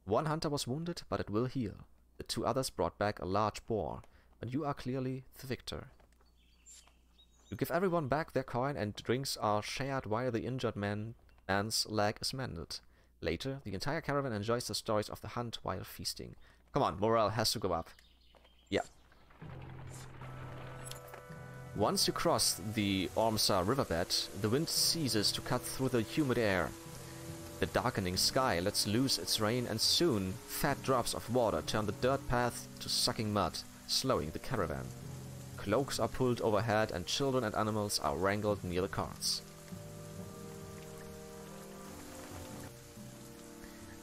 One hunter was wounded, but it will heal. The two others brought back a large boar, and you are clearly the victor. You give everyone back their coin and drinks are shared while the injured man, man's leg is mended. Later, the entire caravan enjoys the stories of the hunt while feasting. Come on, morale has to go up. Yeah. Once you cross the Ormsa riverbed, the wind ceases to cut through the humid air. The darkening sky lets loose its rain and soon fat drops of water turn the dirt path to sucking mud, slowing the caravan. Cloaks are pulled overhead and children and animals are wrangled near the carts.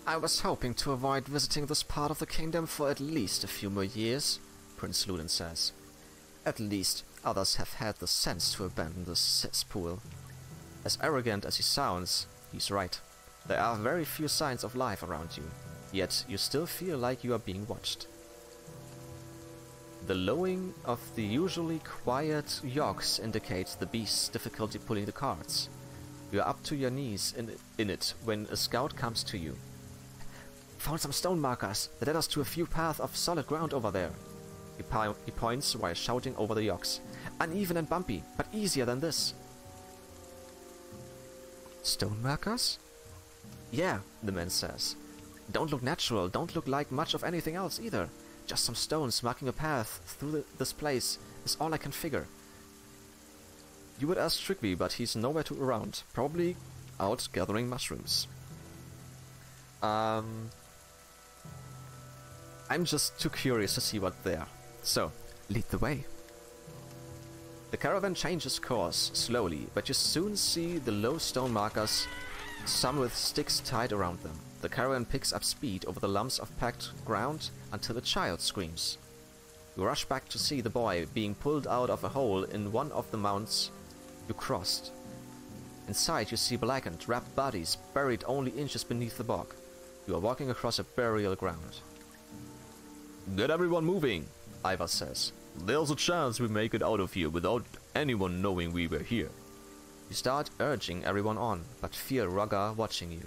I was hoping to avoid visiting this part of the kingdom for at least a few more years, Prince Ludin says. At least others have had the sense to abandon this cesspool. As arrogant as he sounds, he's right. There are very few signs of life around you, yet you still feel like you are being watched. The lowing of the usually quiet yox indicates the beast's difficulty pulling the carts. You are up to your knees in, in it when a scout comes to you. Found some stone markers that led us to a few paths of solid ground over there. He, he points while shouting over the yox. Uneven and bumpy, but easier than this. Stone markers? Yeah, the man says. Don't look natural, don't look like much of anything else either. Just some stones marking a path through the, this place is all I can figure. You would ask Tryggvi, but he's nowhere to around. Probably out gathering mushrooms. Um, I'm just too curious to see what they are. So, lead the way. The caravan changes course slowly, but you soon see the low stone markers, some with sticks tied around them. The caravan picks up speed over the lumps of packed ground until a child screams. You rush back to see the boy being pulled out of a hole in one of the mounds you crossed. Inside, you see blackened, wrapped bodies buried only inches beneath the bog. You are walking across a burial ground. Get everyone moving, Ivar says. There's a chance we make it out of here without anyone knowing we were here. You start urging everyone on, but fear Rugger watching you.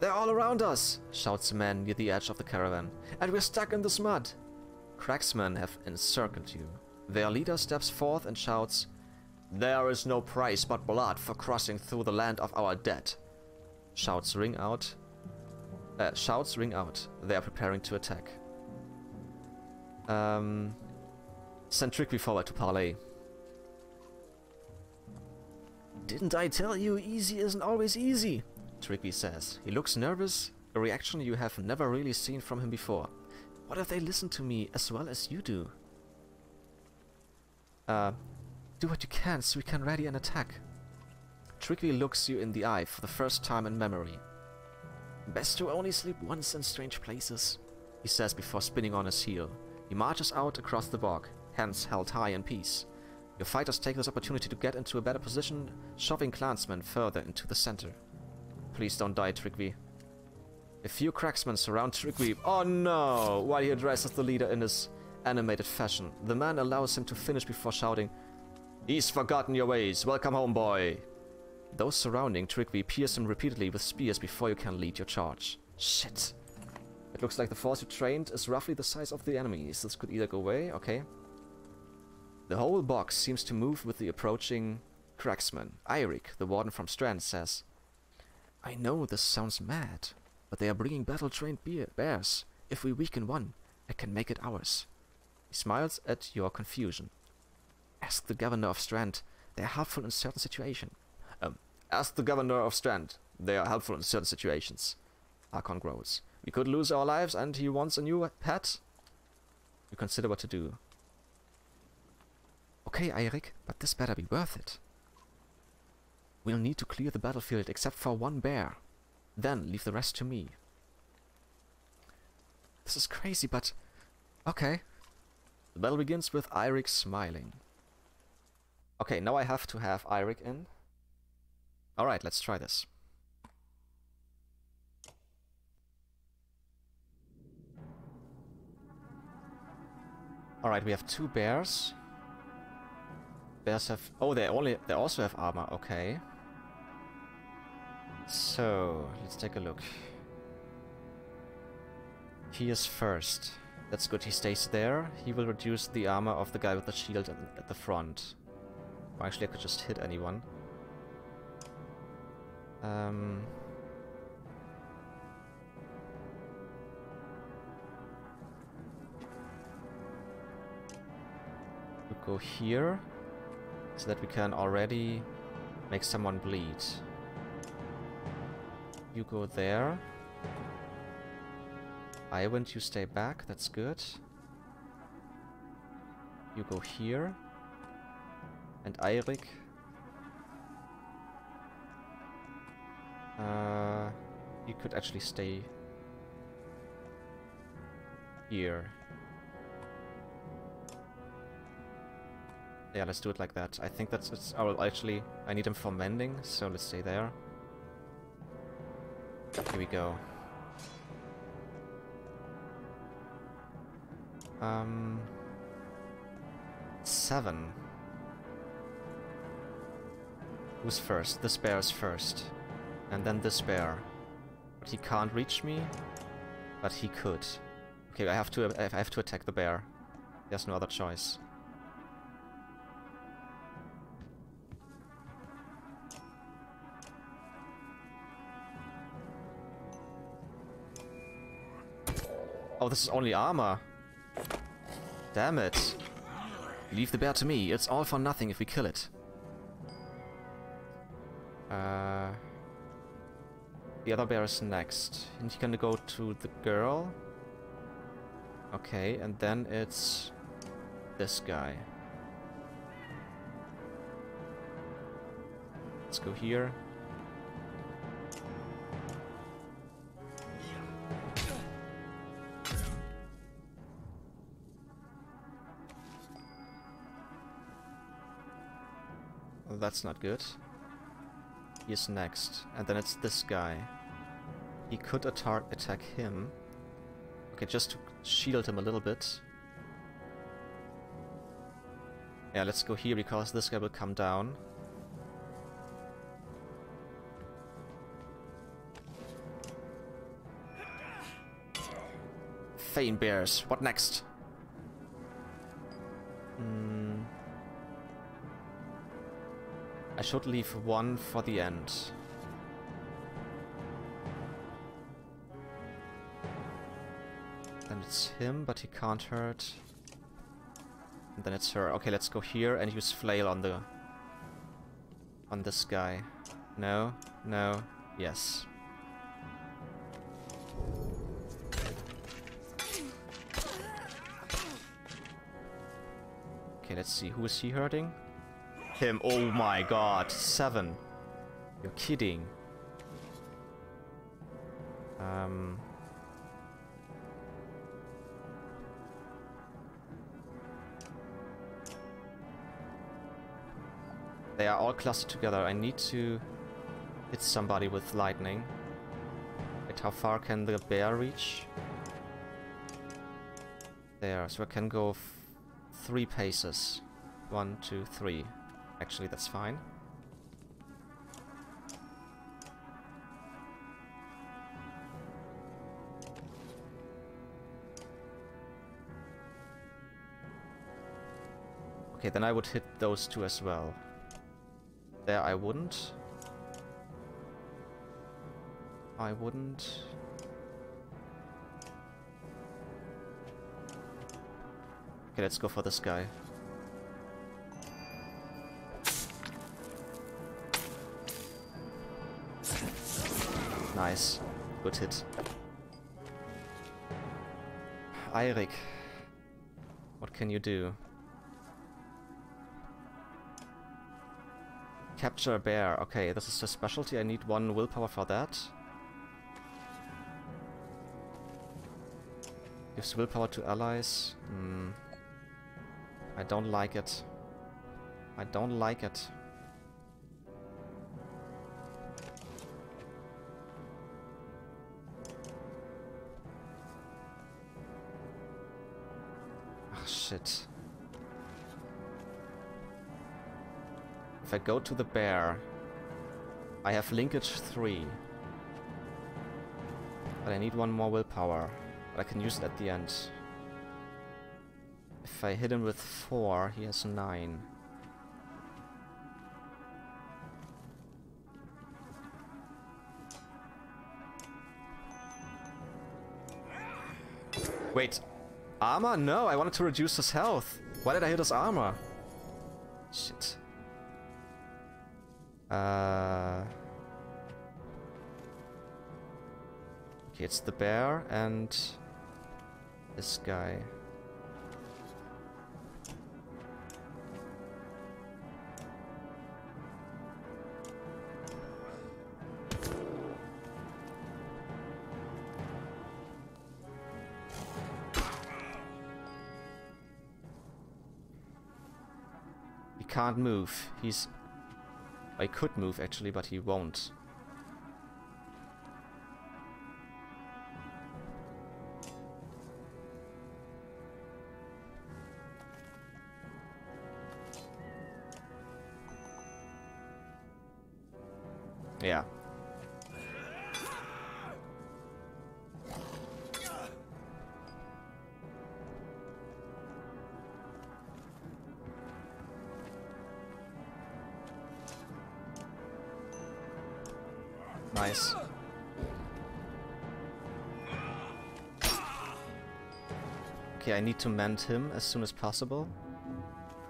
They're all around us, shouts a man near the edge of the caravan, and we're stuck in this mud. Cracksmen have encircled you. Their leader steps forth and shouts, There is no price but blood for crossing through the land of our dead. Shouts ring out. Uh, shouts ring out. They are preparing to attack. Um, send Trickery forward to parley. Didn't I tell you easy isn't always easy? Tryggvi says. He looks nervous, a reaction you have never really seen from him before. What if they listen to me as well as you do? Uh, do what you can so we can ready an attack. Tryggvi looks you in the eye for the first time in memory. Best to only sleep once in strange places, he says before spinning on his heel. He marches out across the bog, hands held high in peace. Your fighters take this opportunity to get into a better position, shoving clansmen further into the center. Please don't die, Tryggvi. A few cracksmen surround Tryggvi. Oh no! While he addresses the leader in his animated fashion. The man allows him to finish before shouting, He's forgotten your ways. Welcome home, boy. Those surrounding Tryggvi pierce him repeatedly with spears before you can lead your charge. Shit. It looks like the force you trained is roughly the size of the enemies. This could either go away, okay. The whole box seems to move with the approaching cracksman. Eirik, the warden from Strand, says, I know this sounds mad, but they are bringing battle-trained bears. If we weaken one, it can make it ours. He smiles at your confusion. Ask the governor of Strand. They are helpful in certain situations. Ask the governor of Strand. They are helpful in certain situations. Hakon grows. We could lose our lives and he wants a new pet? You consider what to do. Okay, Eirik, but this better be worth it. We'll need to clear the battlefield except for one bear. Then leave the rest to me. This is crazy, but... Okay. The battle begins with Eirik smiling. Okay, now I have to have Eirik in. Alright, let's try this. Alright, we have two bears. Bears have... Oh, they only... They also have armor, okay. So, let's take a look. He is first. That's good, he stays there. He will reduce the armor of the guy with the shield at the front. Or actually, I could just hit anyone. Um... we go here, so that we can already make someone bleed. You go there. Iwant, you stay back. That's good. You go here. And Eirik. Uh, you could actually stay here. Yeah, let's do it like that. I think that's... It's, oh, actually, I need him for mending, so let's stay there. Here we go. Um... Seven. Who's first? This bear is first. And then this bear. But he can't reach me. But he could. Okay, I have to I have to attack the bear. There's no other choice. Oh, this is only armor. Damn it. Leave the bear to me. It's all for nothing if we kill it. Uh, the other bear is next. And he's gonna go to the girl. Okay, and then it's this guy. Let's go here. That's not good. He's next. And then it's this guy. He could attack attack him. Okay, just to shield him a little bit. Yeah, let's go here because this guy will come down. Fane Bears, what next? Hmm. I should leave one for the end. It's him, but he can't hurt. And then it's her. Okay, let's go here and use flail on the... On this guy. No, no, yes. Okay, let's see. Who is he hurting? Him. Oh my god. Seven. You're kidding. Um... They are all clustered together. I need to hit somebody with lightning. Wait, how far can the bear reach? There, so I can go three paces. One, two, three. Actually, that's fine. Okay, then I would hit those two as well. There I wouldn't. I wouldn't. Okay, let's go for this guy. Nice. Good hit. Eirik. What can you do? Capture a bear. Okay, this is a specialty. I need one willpower for that. Gives willpower to allies. Hmm. I don't like it. I don't like it. Ah, shit. I go to the bear, I have linkage 3. But I need one more willpower. But I can use it at the end. If I hit him with 4, he has 9. Wait, armor? No, I wanted to reduce his health. Why did I hit his armor? Shit. Uh, okay, it's the bear and this guy. Can't move. He's I could move actually, but he won't. Yeah. I need to mend him as soon as possible.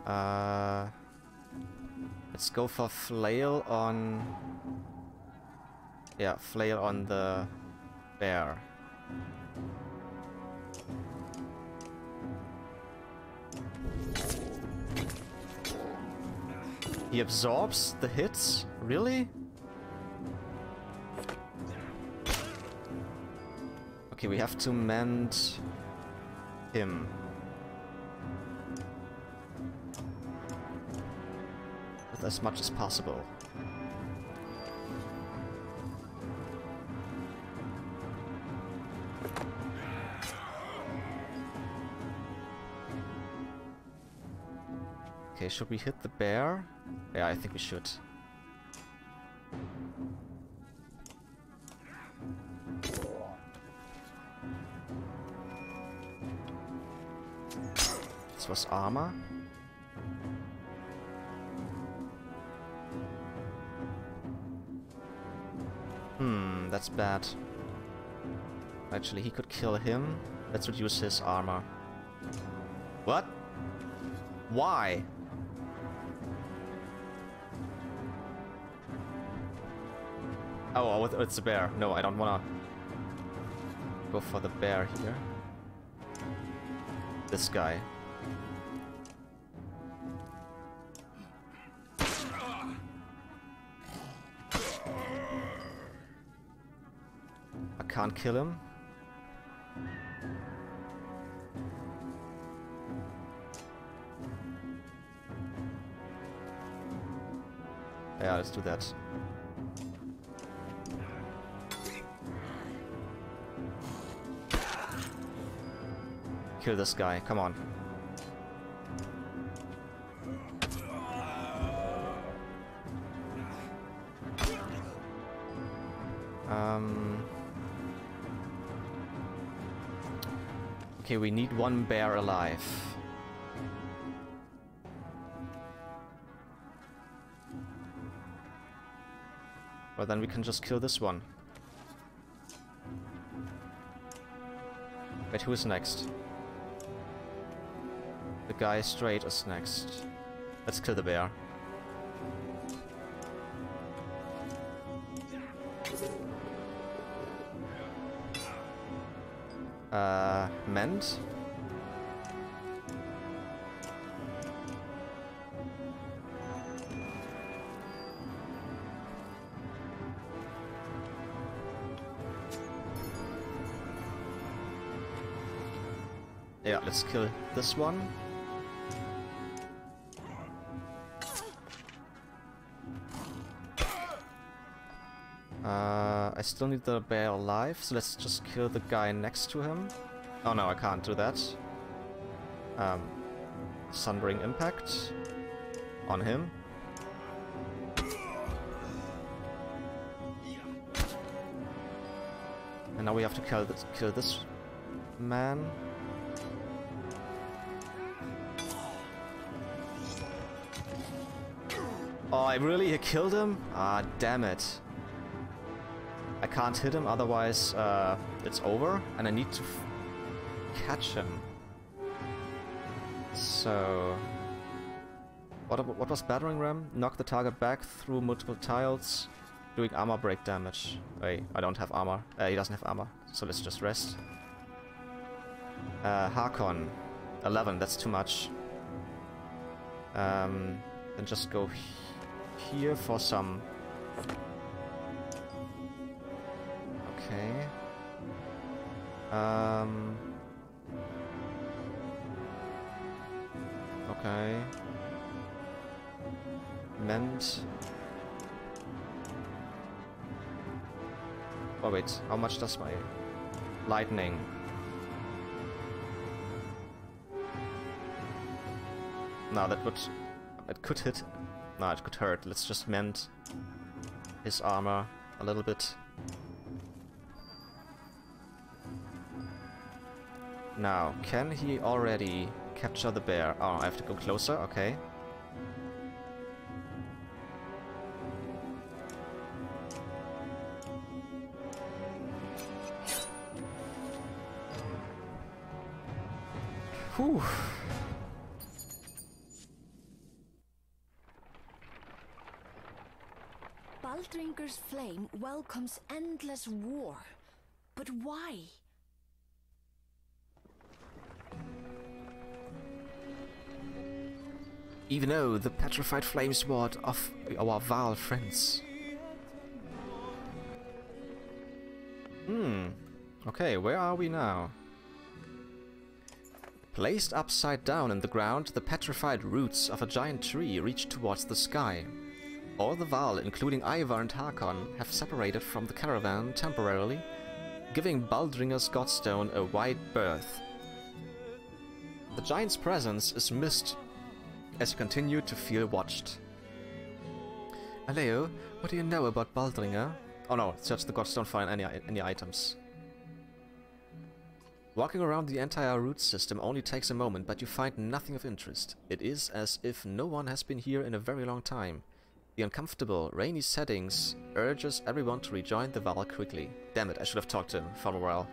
Uh, let's go for flail on... Yeah, flail on the bear. He absorbs the hits? Really? Okay, we have to mend him. With as much as possible. Okay, should we hit the bear? Yeah, I think we should. Was armor. Hmm, that's bad. Actually, he could kill him. Let's reduce his armor. What? Why? Oh, oh, it's a bear. No, I don't wanna go for the bear here. This guy. Kill him. Yeah, let's do that. Kill this guy, come on. One bear alive. Well, then we can just kill this one. Wait, who is next? The guy straight is next. Let's kill the bear. Uh, mend? Let's kill this one. Uh, I still need the bear alive, so let's just kill the guy next to him. Oh no, I can't do that. Um, Sundering Impact on him. And now we have to kill this, kill this man. I really he killed him? Ah, damn it. I can't hit him, otherwise uh, it's over, and I need to catch him. So... What, what was Battering Ram? Knock the target back through multiple tiles, doing armor break damage. Wait, I don't have armor. Uh, he doesn't have armor, so let's just rest. Uh, Hakon. 11, that's too much. Um, then just go here for some Okay. Um. Okay. Mend. Oh wait, how much does my lightning? Now that would... It could hit... No, it could hurt. Let's just mend his armor a little bit. Now, can he already capture the bear? Oh, I have to go closer, okay. Welcomes endless war. But why? Even though the petrified flame sword of our vile friends. Hmm. Okay, where are we now? Placed upside down in the ground, the petrified roots of a giant tree reach towards the sky. All the Varl, including Ivar and Hakon, have separated from the caravan temporarily, giving Baldringer's Godstone a wide berth. The giant's presence is missed as you continue to feel watched. Aleo, what do you know about Baldringer? Oh no, search the Godstone for any, any items. Walking around the entire root system only takes a moment, but you find nothing of interest. It is as if no one has been here in a very long time. The uncomfortable, rainy settings urges everyone to rejoin the Varl quickly. Damn it, I should have talked to him for a while.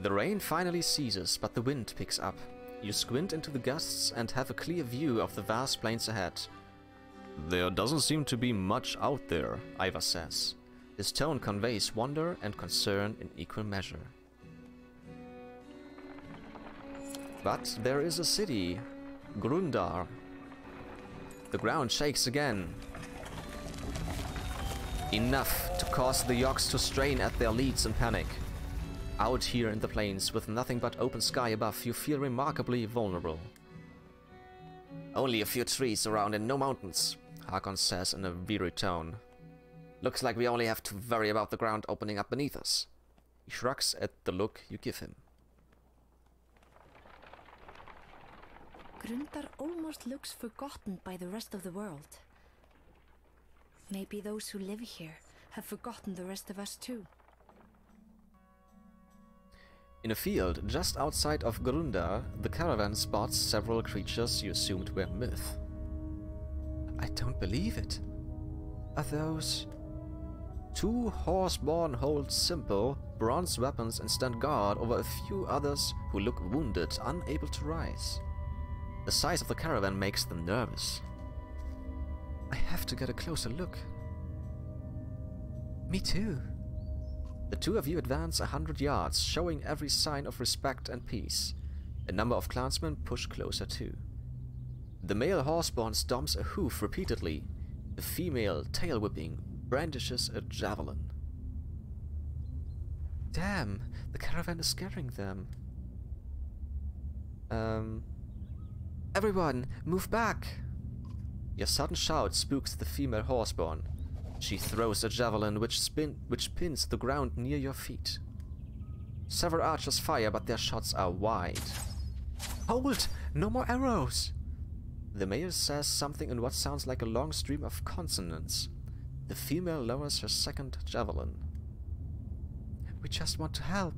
The rain finally ceases, but the wind picks up. You squint into the gusts and have a clear view of the vast plains ahead. There doesn't seem to be much out there, Ivar says. His tone conveys wonder and concern in equal measure. But there is a city, Grundar. The ground shakes again. Enough to cause the yox to strain at their leads in panic. Out here in the plains, with nothing but open sky above, you feel remarkably vulnerable. Only a few trees around and no mountains, Hakon says in a weary tone. Looks like we only have to worry about the ground opening up beneath us. He shrugs at the look you give him. Grundar almost looks forgotten by the rest of the world. Maybe those who live here have forgotten the rest of us too. In a field just outside of Grundar, the caravan spots several creatures you assumed were myth. I don't believe it. Are those... Two horseborn hold simple, bronze weapons and stand guard over a few others who look wounded, unable to rise. The size of the caravan makes them nervous. I have to get a closer look. Me too. The two of you advance a hundred yards, showing every sign of respect and peace. A number of clansmen push closer too. The male horseborn stomps a hoof repeatedly. The female, tail whipping, brandishes a javelin. Damn, the caravan is scaring them. Um... Everyone, move back! Your sudden shout spooks the female horseborn. She throws a javelin which, spin which pins the ground near your feet. Several archers fire, but their shots are wide. Hold! No more arrows! The male says something in what sounds like a long stream of consonants. The female lowers her second javelin. We just want to help.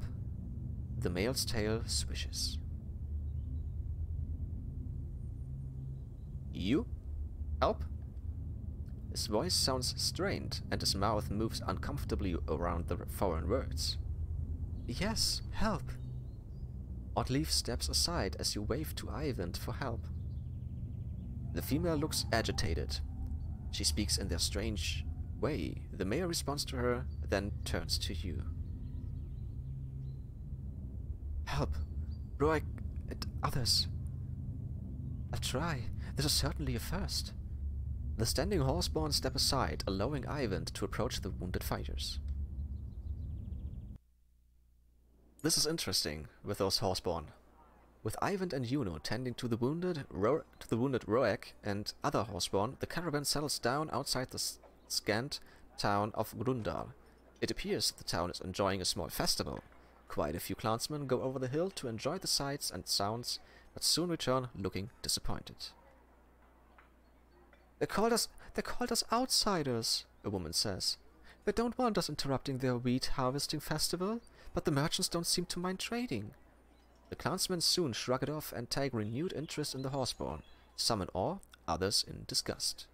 The male's tail swishes. You? Help? His voice sounds strained, and his mouth moves uncomfortably around the foreign words. Yes, help. Oddleif steps aside as you wave to Ivan for help. The female looks agitated. She speaks in their strange way. The mayor responds to her, then turns to you. Help! Roek and others. I'll try. This is certainly a first. The standing horseborn step aside, allowing Eyvind to approach the wounded fighters. This is interesting with those horseborn. With Eyvind and Juno tending to the wounded, Ro to the wounded Roek and other horseborn, the caravan settles down outside the scant town of Grundar. It appears the town is enjoying a small festival. Quite a few clansmen go over the hill to enjoy the sights and sounds, but soon return looking disappointed. They called us they called us outsiders, a woman says. They don't want us interrupting their wheat harvesting festival, but the merchants don't seem to mind trading. The clansmen soon shrug it off and take renewed interest in the horseborn, some in awe, others in disgust.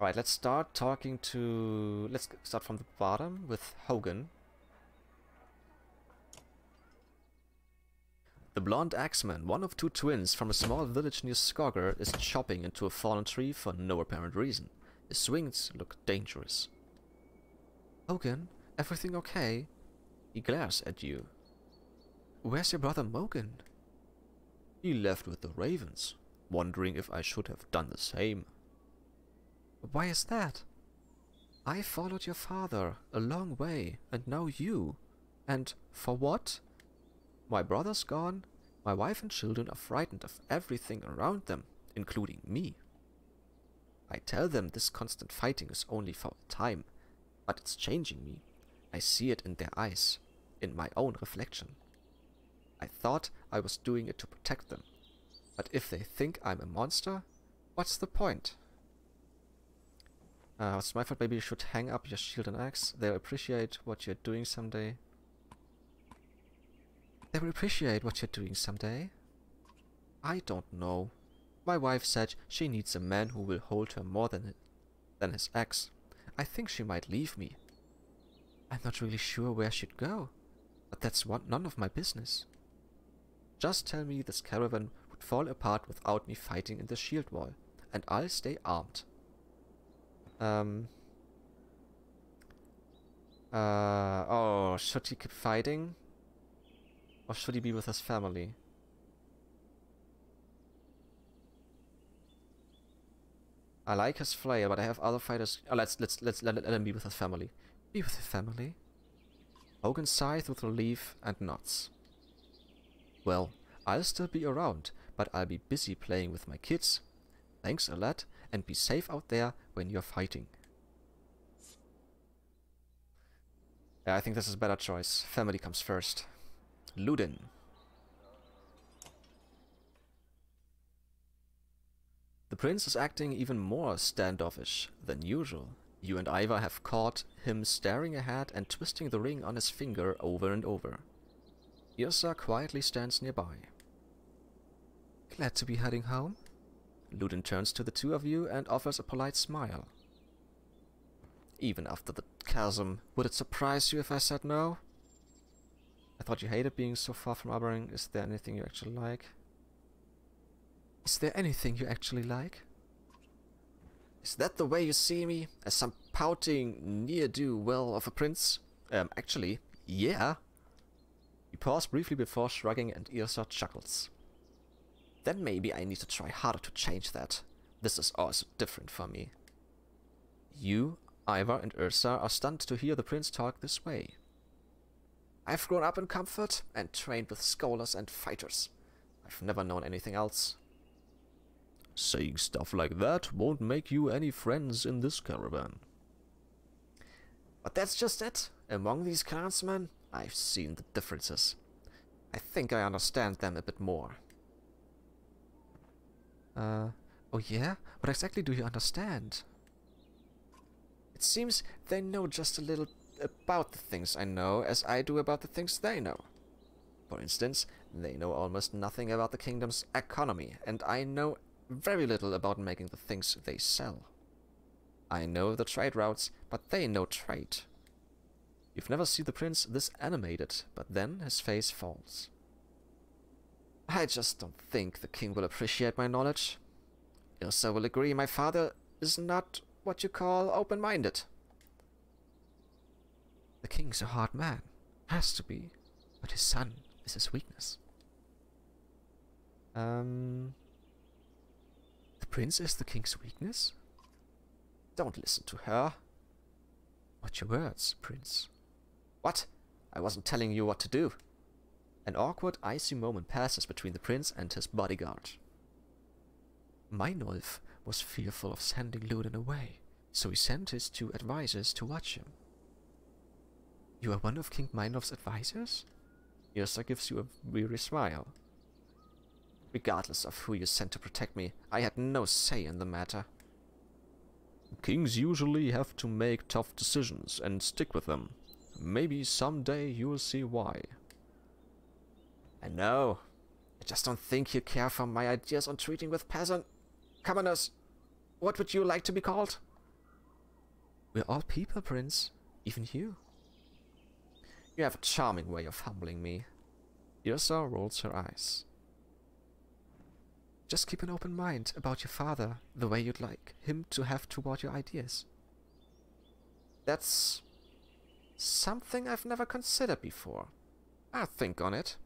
Alright, let's start talking to... Let's start from the bottom with Hogun, The blonde axeman, one of two twins from a small village near Skogr, is chopping into a fallen tree for no apparent reason. His swings look dangerous. Hogun, everything okay? He glares at you. Where's your brother Mogun? He left with the ravens, wondering if I should have done the same. Why is that? I followed your father a long way, and now you. And for what? My brother's gone, my wife and children are frightened of everything around them, including me. I tell them this constant fighting is only for a time, but it's changing me. I see it in their eyes, in my own reflection. I thought I was doing it to protect them, but if they think I'm a monster, what's the point? Uh, it's my fault, maybe you should hang up your shield and axe. They'll appreciate what you're doing someday. They will appreciate what you're doing someday. I don't know. My wife said she needs a man who will hold her more than, than his ex. I think she might leave me. I'm not really sure where she'd go, but that's one, none of my business. Just tell me this caravan would fall apart without me fighting in the shield wall, and I'll stay armed. Um. Uh, oh, should he keep fighting? Or should he be with his family? I like his flail, but I have other fighters. Oh, let's let's let's let, let him be with his family. Be with his family. Hogun sighed with relief and nods. Well, I'll still be around, but I'll be busy playing with my kids. Thanks a lot, and be safe out there when you're fighting. Yeah, I think this is a better choice. Family comes first. Ludin. The prince is acting even more standoffish than usual. You and Ivar have caught him staring ahead and twisting the ring on his finger over and over. Yrsa quietly stands nearby. Glad to be heading home? Ludin turns to the two of you and offers a polite smile. Even after the chasm, would it surprise you if I said no? I thought you hated being so far from Arberrang. Is there anything you actually like? Is there anything you actually like? Is that the way you see me? As some pouting ne'er-do-well of a prince? Um, actually, yeah. Paused briefly before shrugging and Yrsa chuckles. Then maybe I need to try harder to change that. This is also different for me. You, Ivar and Yrsa are stunned to hear the prince talk this way. I've grown up in comfort and trained with scholars and fighters. I've never known anything else. Saying stuff like that won't make you any friends in this caravan. But that's just it. Among these clansmen, I've seen the differences. I think I understand them a bit more. Uh, oh yeah? What exactly do you understand? It seems they know just a little about the things I know as I do about the things they know. For instance, they know almost nothing about the kingdom's economy, and I know very little about making the things they sell. I know the trade routes, but they know trade. You've never seen the prince this animated, but then his face falls. I just don't think the king will appreciate my knowledge. Yrsa will agree my father is not what you call open-minded. The king's a hard man. Has to be. But his son is his weakness. Um... The prince is the king's weakness? Don't listen to her. Watch your words, prince. What? I wasn't telling you what to do. An awkward, icy moment passes between the prince and his bodyguard. Meinolf was fearful of sending Ludin away, so he sent his two advisors to watch him. You are one of King Meinolf's advisors? Yrsa gives you a weary smile. Regardless of who you sent to protect me, I had no say in the matter. Kings usually have to make tough decisions and stick with them. Maybe someday you'll see why. I know. I just don't think you care for my ideas on treating with peasant commoners. What would you like to be called? We're all people, Prince. Even you. You have a charming way of humbling me. Yrsa rolls her eyes. Just keep an open mind about your father, the way you'd like him to have toward your ideas. That's something I've never considered before. I'll think on it.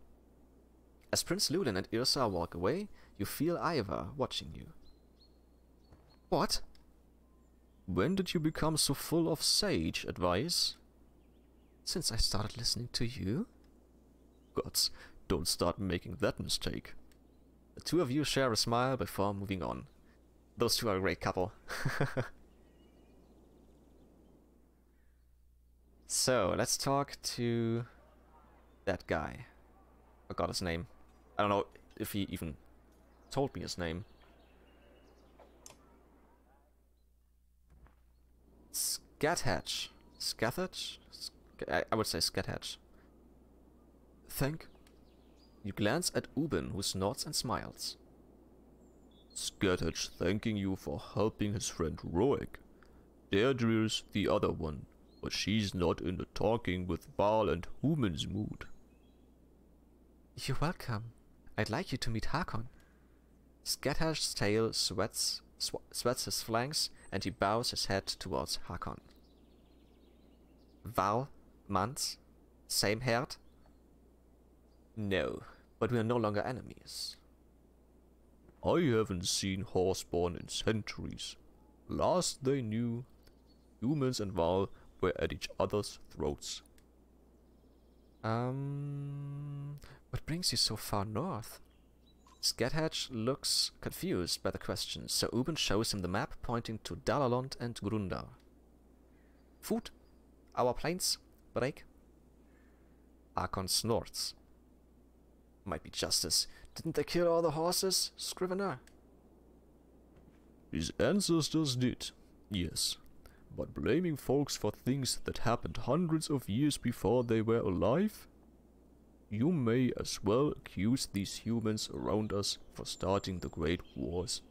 As Prince Ludin and Yrsa walk away, you feel Ivar watching you. What? When did you become so full of sage advice? Since I started listening to you? Gods, don't start making that mistake. The two of you share a smile before moving on. Those two are a great couple. (laughs) so, let's talk to that guy. I got his name. I don't know if he even told me his name. Scathatch. Scathatch? I, I would say Scathatch. Thank. You glance at Ubin, who nods and smiles. Scathatch thanking you for helping his friend Roek. Deirdre's the other one, but she's not in the talking with Varl and Human's mood. You're welcome. I'd like you to meet Hakon. Scathatch's tail sweats, sw sweats his flanks, and he bows his head towards Hakon. Varl, Mance, same herd? No, but we are no longer enemies. I haven't seen Horseborn in centuries. Last they knew, humans and Varl were at each other's throats. Um, what brings you so far north? Scathatch looks confused by the question, so Ubin shows him the map pointing to Dalalond and Grundar. Food? Our planes? Break? Hakon snorts. Might be justice. Didn't they kill all the horses, Scrivener? His ancestors did, yes. But blaming folks for things that happened hundreds of years before they were alive? You may as well accuse these humans around us for starting the Great Wars.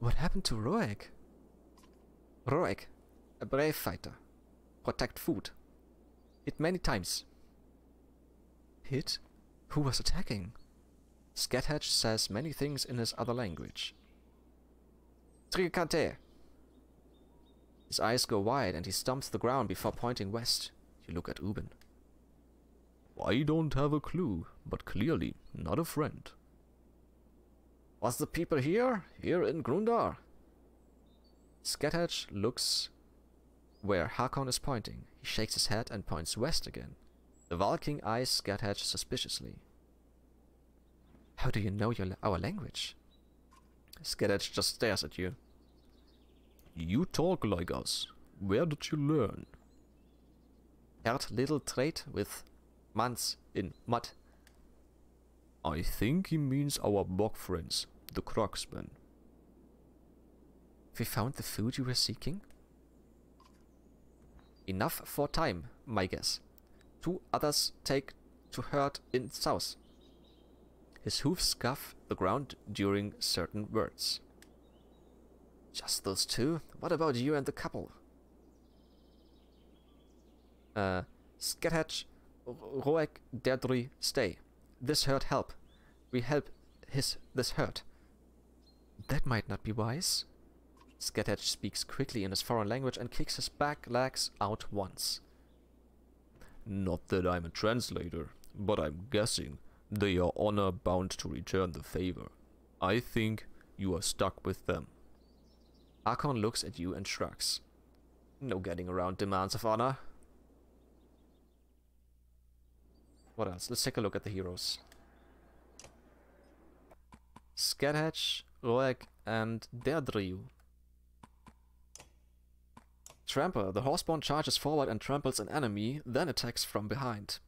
What happened to Roek? Roek, a brave fighter. Protect food. Hit many times. Hit? Who was attacking? Scathatch says many things in his other language. Trikante! His eyes go wide and he stumps the ground before pointing west. You look at Ubin. I don't have a clue, but clearly not a friend. Was the people here? Here in Grundar? Scathatch looks where Hakon is pointing. He shakes his head and points west again. The Valking eyes Scathatch suspiciously. How do you know your our language? Scathatch just stares at you. You talk like us. Where did you learn? Heard little trade with months in mud. I think he means our bog friends, the Crocsmen. We found the food you were seeking? Enough for time, my guess. Two others take to herd in south. His hoofs scuff the ground during certain words. Just those two? What about you and the couple? Uh, Scathatch Roek Deirdre stay. This hurt help. We help his this hurt. That might not be wise. Scathatch speaks quickly in his foreign language and kicks his back legs out once. Not that I'm a translator, but I'm guessing they are honor bound to return the favor. I think you are stuck with them. Hakon looks at you and shrugs. No getting around demands of honor. What else? Let's take a look at the heroes. Scathatch, Roeg, and Deirdre. Trample. The horseborn charges forward and tramples an enemy, then attacks from behind.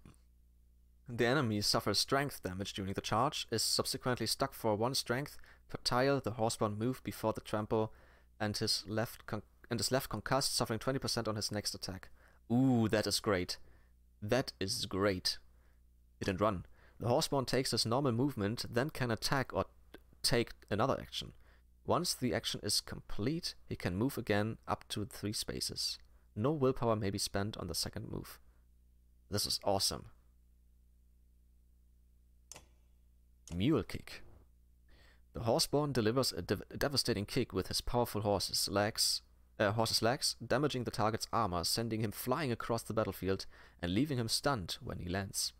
The enemy suffers strength damage during the charge, is subsequently stuck for one strength per tile the horseborn move before the trample, and his left and is left concussed, suffering 20% on his next attack. Ooh, that is great. That is great hit and run. The horseborn takes his normal movement, then can attack or take another action. Once the action is complete, he can move again up to three spaces. No willpower may be spent on the second move. This is awesome. Mule Kick. The horseborn delivers a, a devastating kick with his powerful horse's legs, uh, horse's legs, damaging the target's armor, sending him flying across the battlefield and leaving him stunned when he lands.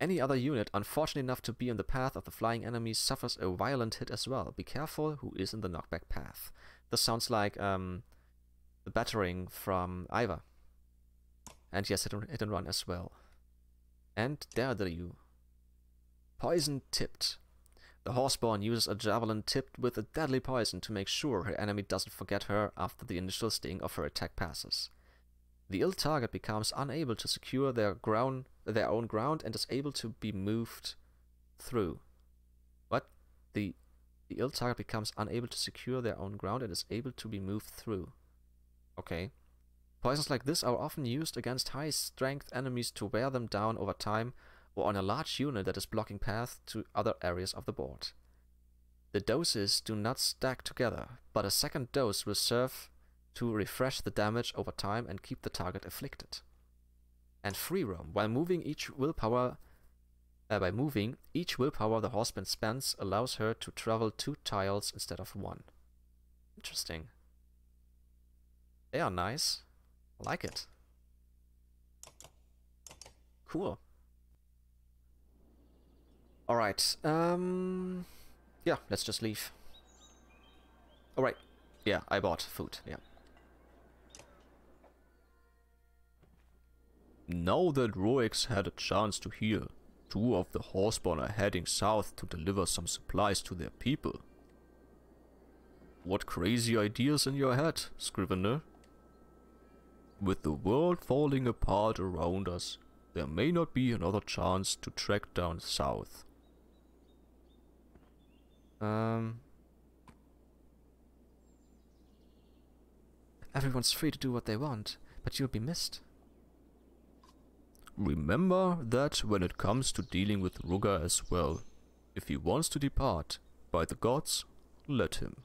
Any other unit unfortunate enough to be in the path of the flying enemy suffers a violent hit as well. Be careful who is in the knockback path. This sounds like um, the battering from Ivar. And yes, hit and, hit and run as well. And Daredevil. Poison tipped. The Horseborn uses a javelin tipped with a deadly poison to make sure her enemy doesn't forget her after the initial sting of her attack passes. The ill target becomes unable to secure their ground their own ground and is able to be moved through. What? The the ill target becomes unable to secure their own ground and is able to be moved through. Okay. Poisons like this are often used against high strength enemies to wear them down over time or on a large unit that is blocking path to other areas of the board. The doses do not stack together, but a second dose will serve to refresh the damage over time and keep the target afflicted. And free roam. While moving each willpower uh, by moving, each willpower the horseman spends allows her to travel two tiles instead of one. Interesting. They are nice. I like it. Cool. Alright, um... Yeah, let's just leave. Alright. Yeah, I bought food, yeah. Now that Roex had a chance to heal, two of the Horseborn are heading south to deliver some supplies to their people. What crazy ideas in your head, Scrivener? With the world falling apart around us, there may not be another chance to track down south. Um... Everyone's free to do what they want, but you'll be missed. Remember that when it comes to dealing with Rugger as well. If he wants to depart, by the gods, let him.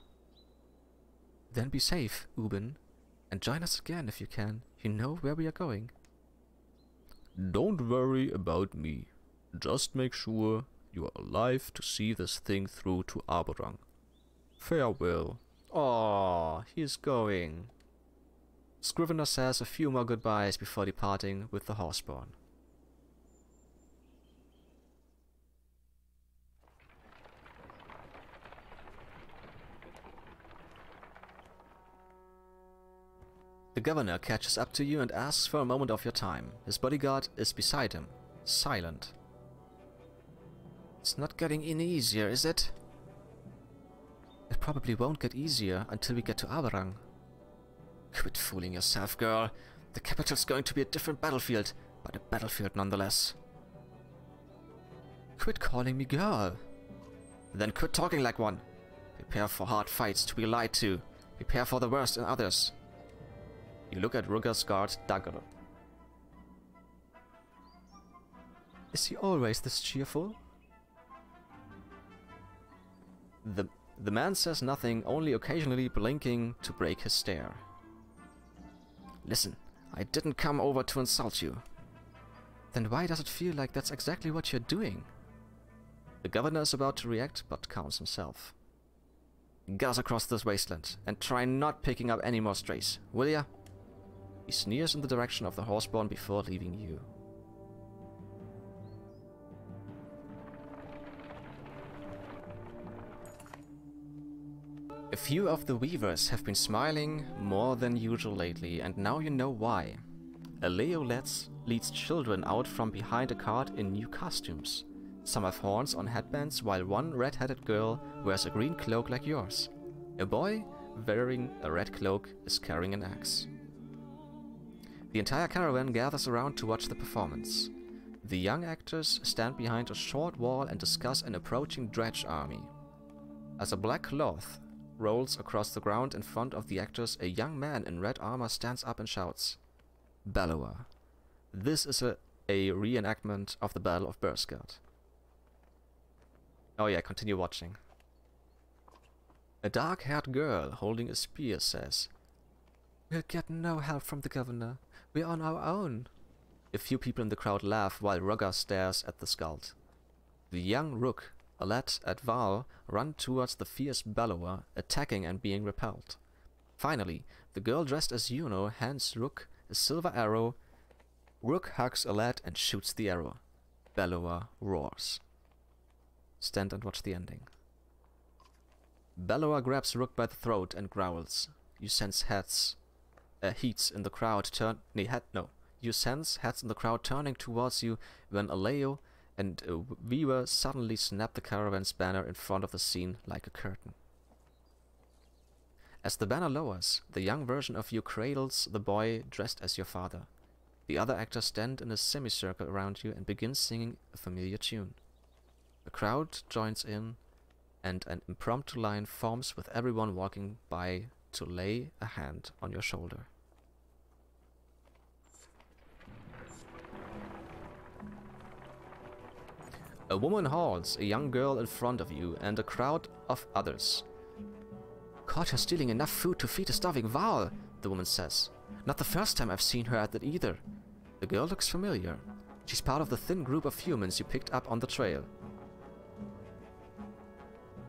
Then be safe, Ubin, and join us again if you can. You know where we are going. Don't worry about me. Just make sure you are alive to see this thing through to Arberrang. Farewell. Oh, he's going. Scrivener says a few more goodbyes before departing with the Horseborn. The governor catches up to you and asks for a moment of your time. His bodyguard is beside him, silent. It's not getting any easier, is it? It probably won't get easier until we get to Arberrang. Quit fooling yourself, girl. The capital's going to be a different battlefield, but a battlefield nonetheless. Quit calling me girl. Then quit talking like one. Prepare for hard fights to be lied to. Prepare for the worst in others. You look at Rugger's guard, Dagger. Is he always this cheerful? The, the man says nothing, only occasionally blinking to break his stare. Listen, I didn't come over to insult you. Then why does it feel like that's exactly what you're doing? The governor is about to react, but calms himself. Get across this wasteland, and try not picking up any more strays, will ya? He sneers in the direction of the horseborn before leaving you. A few of the weavers have been smiling more than usual lately, and now you know why. Aleo leads, leads children out from behind a cart in new costumes. Some have horns on headbands, while one red-headed girl wears a green cloak like yours. A boy, wearing a red cloak, is carrying an axe. The entire caravan gathers around to watch the performance. The young actors stand behind a short wall and discuss an approaching dredge army. As a black cloth rolls across the ground in front of the actors, a young man in red armor stands up and shouts, Bellower. This is a, a reenactment of the Battle of Boersgard. Oh yeah, continue watching. A dark-haired girl holding a spear says, We'll get no help from the governor. We're on our own. A few people in the crowd laugh while Rugger stares at the skald. The young Rook, Alette and Varl run towards the fierce bellower, attacking and being repelled. Finally, the girl dressed as Juno hands Rook a silver arrow. Rook hugs Alette and shoots the arrow. Bellower roars. Stand and watch the ending. Bellower grabs Rook by the throat and growls. You sense heads, uh, heats in the crowd turn. Nee, head, no. You sense heads in the crowd turning towards you when Aleo and uh, Weaver suddenly snap the caravan's banner in front of the scene like a curtain. As the banner lowers, the young version of you cradles the boy dressed as your father. The other actors stand in a semicircle around you and begin singing a familiar tune. The crowd joins in, and an impromptu line forms with everyone walking by to lay a hand on your shoulder. A woman holds a young girl in front of you and a crowd of others. Caught her stealing enough food to feed a starving Varl, the woman says. Not the first time I've seen her at it either. The girl looks familiar. She's part of the thin group of humans you picked up on the trail.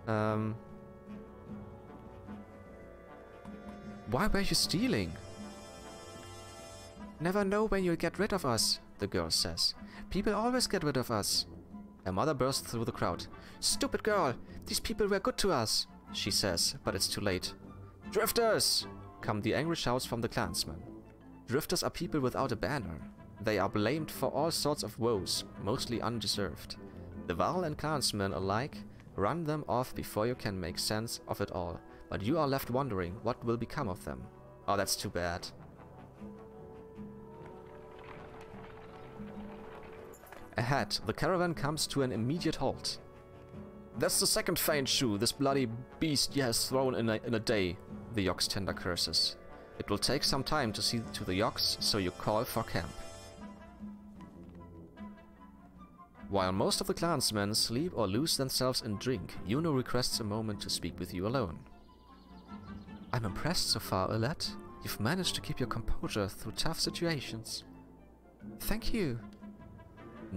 Um. Why were you stealing? Never know when you'll get rid of us, the girl says. People always get rid of us. Her mother bursts through the crowd. Stupid girl! These people were good to us, she says, but it's too late. Drifters! Come the angry shouts from the clansmen. Drifters are people without a banner. They are blamed for all sorts of woes, mostly undeserved. The Varl and clansmen alike run them off before you can make sense of it all, but you are left wondering what will become of them. Oh, that's too bad. Ahead, the caravan comes to an immediate halt. That's the second faint shoe this bloody beast has thrown in a, in a day, the Yox tender curses. It will take some time to see to the Yox, so you call for camp. While most of the clansmen sleep or lose themselves in drink, Juno requests a moment to speak with you alone. I'm impressed so far, Alette. You've managed to keep your composure through tough situations. Thank you,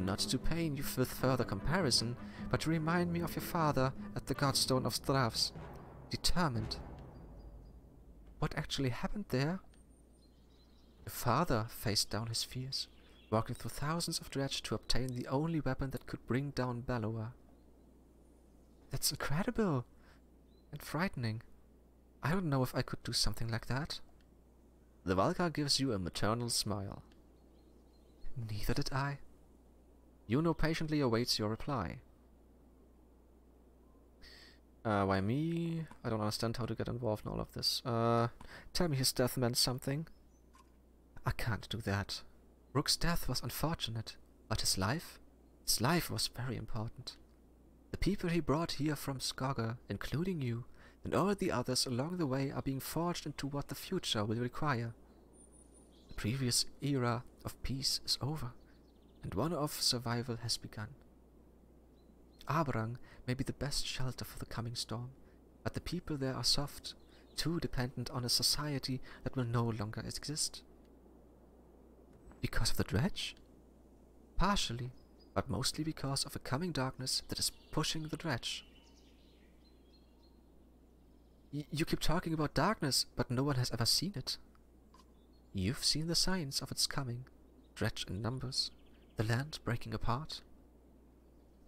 not to pain you with further comparison, but to remind me of your father at the Godstone of Stravs. Determined. What actually happened there? Your father faced down his fears, walking through thousands of dredge to obtain the only weapon that could bring down Bellower. That's incredible and frightening. I don't know if I could do something like that. The Valka gives you a maternal smile. Neither did I. Juno patiently awaits your reply. Uh, why me? I don't understand how to get involved in all of this. Uh, tell me his death meant something. I can't do that. Rook's death was unfortunate, but his life? His life was very important. The people he brought here from Skogr, including you, and all the others along the way are being forged into what the future will require. The previous era of peace is over and one of survival has begun. Arberrang may be the best shelter for the coming storm, but the people there are soft, too dependent on a society that will no longer exist. Because of the dredge? Partially, but mostly because of a coming darkness that is pushing the dredge. Y you keep talking about darkness, but no one has ever seen it. You've seen the signs of its coming, dredge in numbers, the land breaking apart?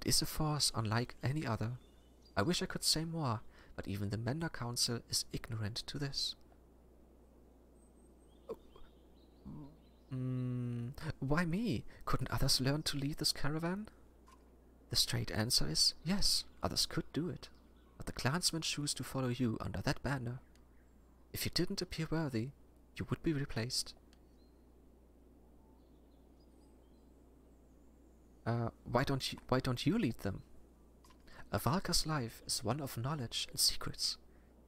It is a force unlike any other. I wish I could say more, but even the Mender Council is ignorant to this. Mm, why me? Couldn't others learn to lead this caravan? The straight answer is yes, others could do it. But the clansmen choose to follow you under that banner. If you didn't appear worthy, you would be replaced. Uh, why don't you why don't you lead them? A Valka's life is one of knowledge and secrets.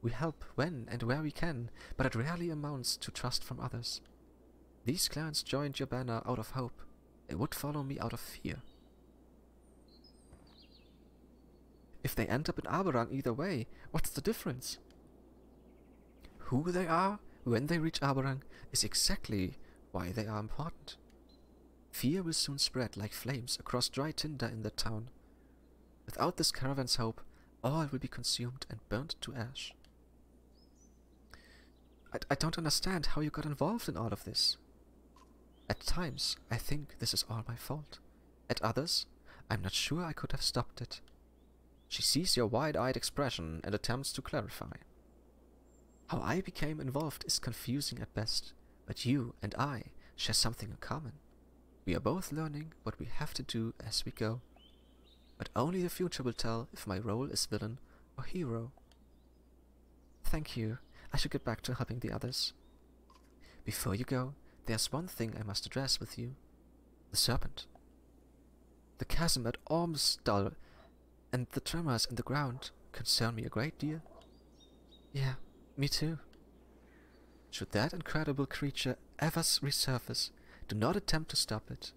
We help when and where we can, but it rarely amounts to trust from others. These clans joined your banner out of hope. They would follow me out of fear. If they end up in Arberrang either way, what's the difference? Who they are when they reach Arberrang is exactly why they are important. Fear will soon spread like flames across dry tinder in that town. Without this caravan's hope, all will be consumed and burnt to ash. I, I don't understand how you got involved in all of this. At times, I think this is all my fault. At others, I'm not sure I could have stopped it. She sees your wide-eyed expression and attempts to clarify. How I became involved is confusing at best, but you and I share something in common. We are both learning what we have to do as we go. But only the future will tell if my role is villain or hero. Thank you. I should get back to helping the others. Before you go, there's one thing I must address with you. The serpent. The chasm at Ormsdal and the tremors in the ground concern me a great deal. Yeah, me too. Should that incredible creature ever resurface, do not attempt to stop it.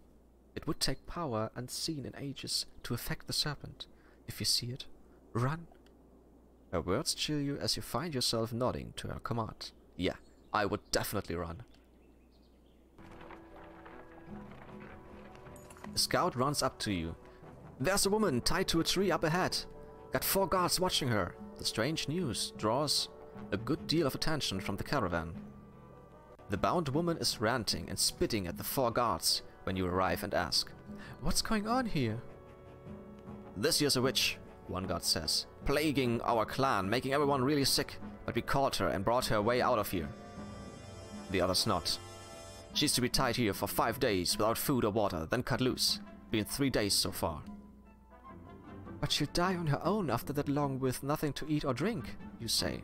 It would take power unseen in ages to affect the serpent. If you see it, run. Her words chill you as you find yourself nodding to her command. Yeah, I would definitely run. A scout runs up to you. There's a woman tied to a tree up ahead. Got four guards watching her. The strange news draws a good deal of attention from the caravan. The bound woman is ranting and spitting at the four guards when you arrive and ask, What's going on here? This here's a witch, one guard says, plaguing our clan, making everyone really sick, but we caught her and brought her way out of here. The others not. She's to be tied here for five days without food or water, then cut loose. Been three days so far. But she'll die on her own after that long with nothing to eat or drink, you say.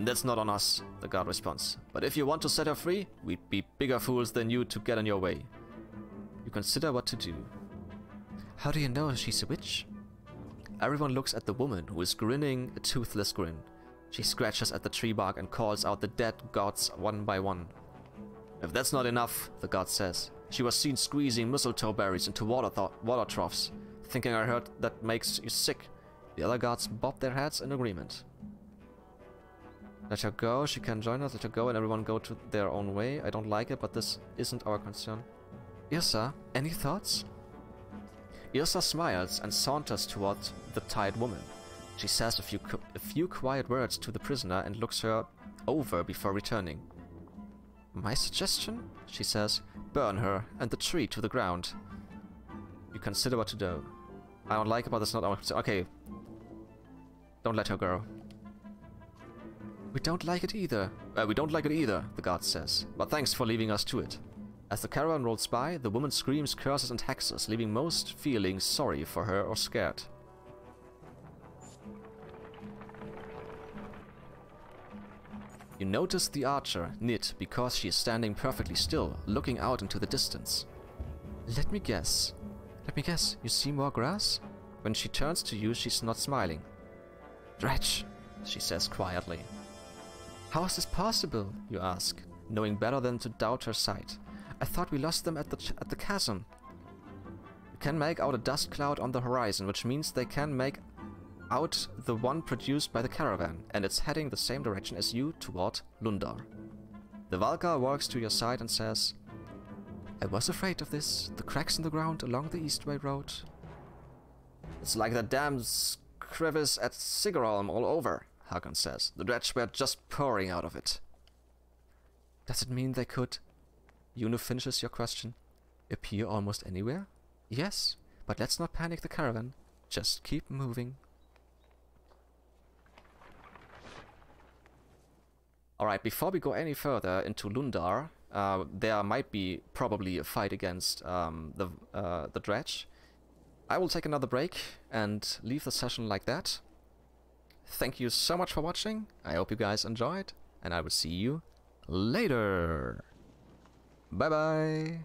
That's not on us, the guard responds. But if you want to set her free, we'd be bigger fools than you to get in your way. You consider what to do. How do you know she's a witch? Everyone looks at the woman, who is grinning a toothless grin. She scratches at the tree bark and calls out the dead gods one by one. If that's not enough, the god says, she was seen squeezing mistletoe berries into water, water troughs. Thinking I heard that makes you sick. The other gods bob their heads in agreement. Let her go, she can join us, let her go and everyone go to their own way. I don't like it, but this isn't our concern. Yrsa, any thoughts? Yrsa smiles and saunters toward the tired woman. She says a few, a few quiet words to the prisoner and looks her over before returning. My suggestion? She says, burn her and the tree to the ground. You consider what to do. I don't like but it's not our... Okay. Don't let her go. We don't like it either. Uh, we don't like it either, the guard says. But thanks for leaving us to it. As the caravan rolls by, the woman screams curses and hexes, leaving most feeling sorry for her or scared. You notice the archer, knit, because she is standing perfectly still, looking out into the distance. Let me guess. Let me guess, you see more grass? When she turns to you, she's not smiling. Dredge, she says quietly. How is this possible, you ask, knowing better than to doubt her sight. I thought we lost them at the, at the chasm. You can make out a dust cloud on the horizon, which means they can make out the one produced by the caravan, and it's heading the same direction as you toward Lundar. The Valkar walks to your side and says, I was afraid of this, the cracks in the ground along the Eastway Road. It's like the damn crevice at Sigarolm all over, Hakon says. The dredge were just pouring out of it. Does it mean they could Juno finishes your question. Appear almost anywhere? Yes, but let's not panic the caravan. Just keep moving. Alright, before we go any further into Lundar, uh, there might be probably a fight against um, the, uh, the dredge. I will take another break and leave the session like that. Thank you so much for watching. I hope you guys enjoyed, and I will see you later. Bye bye.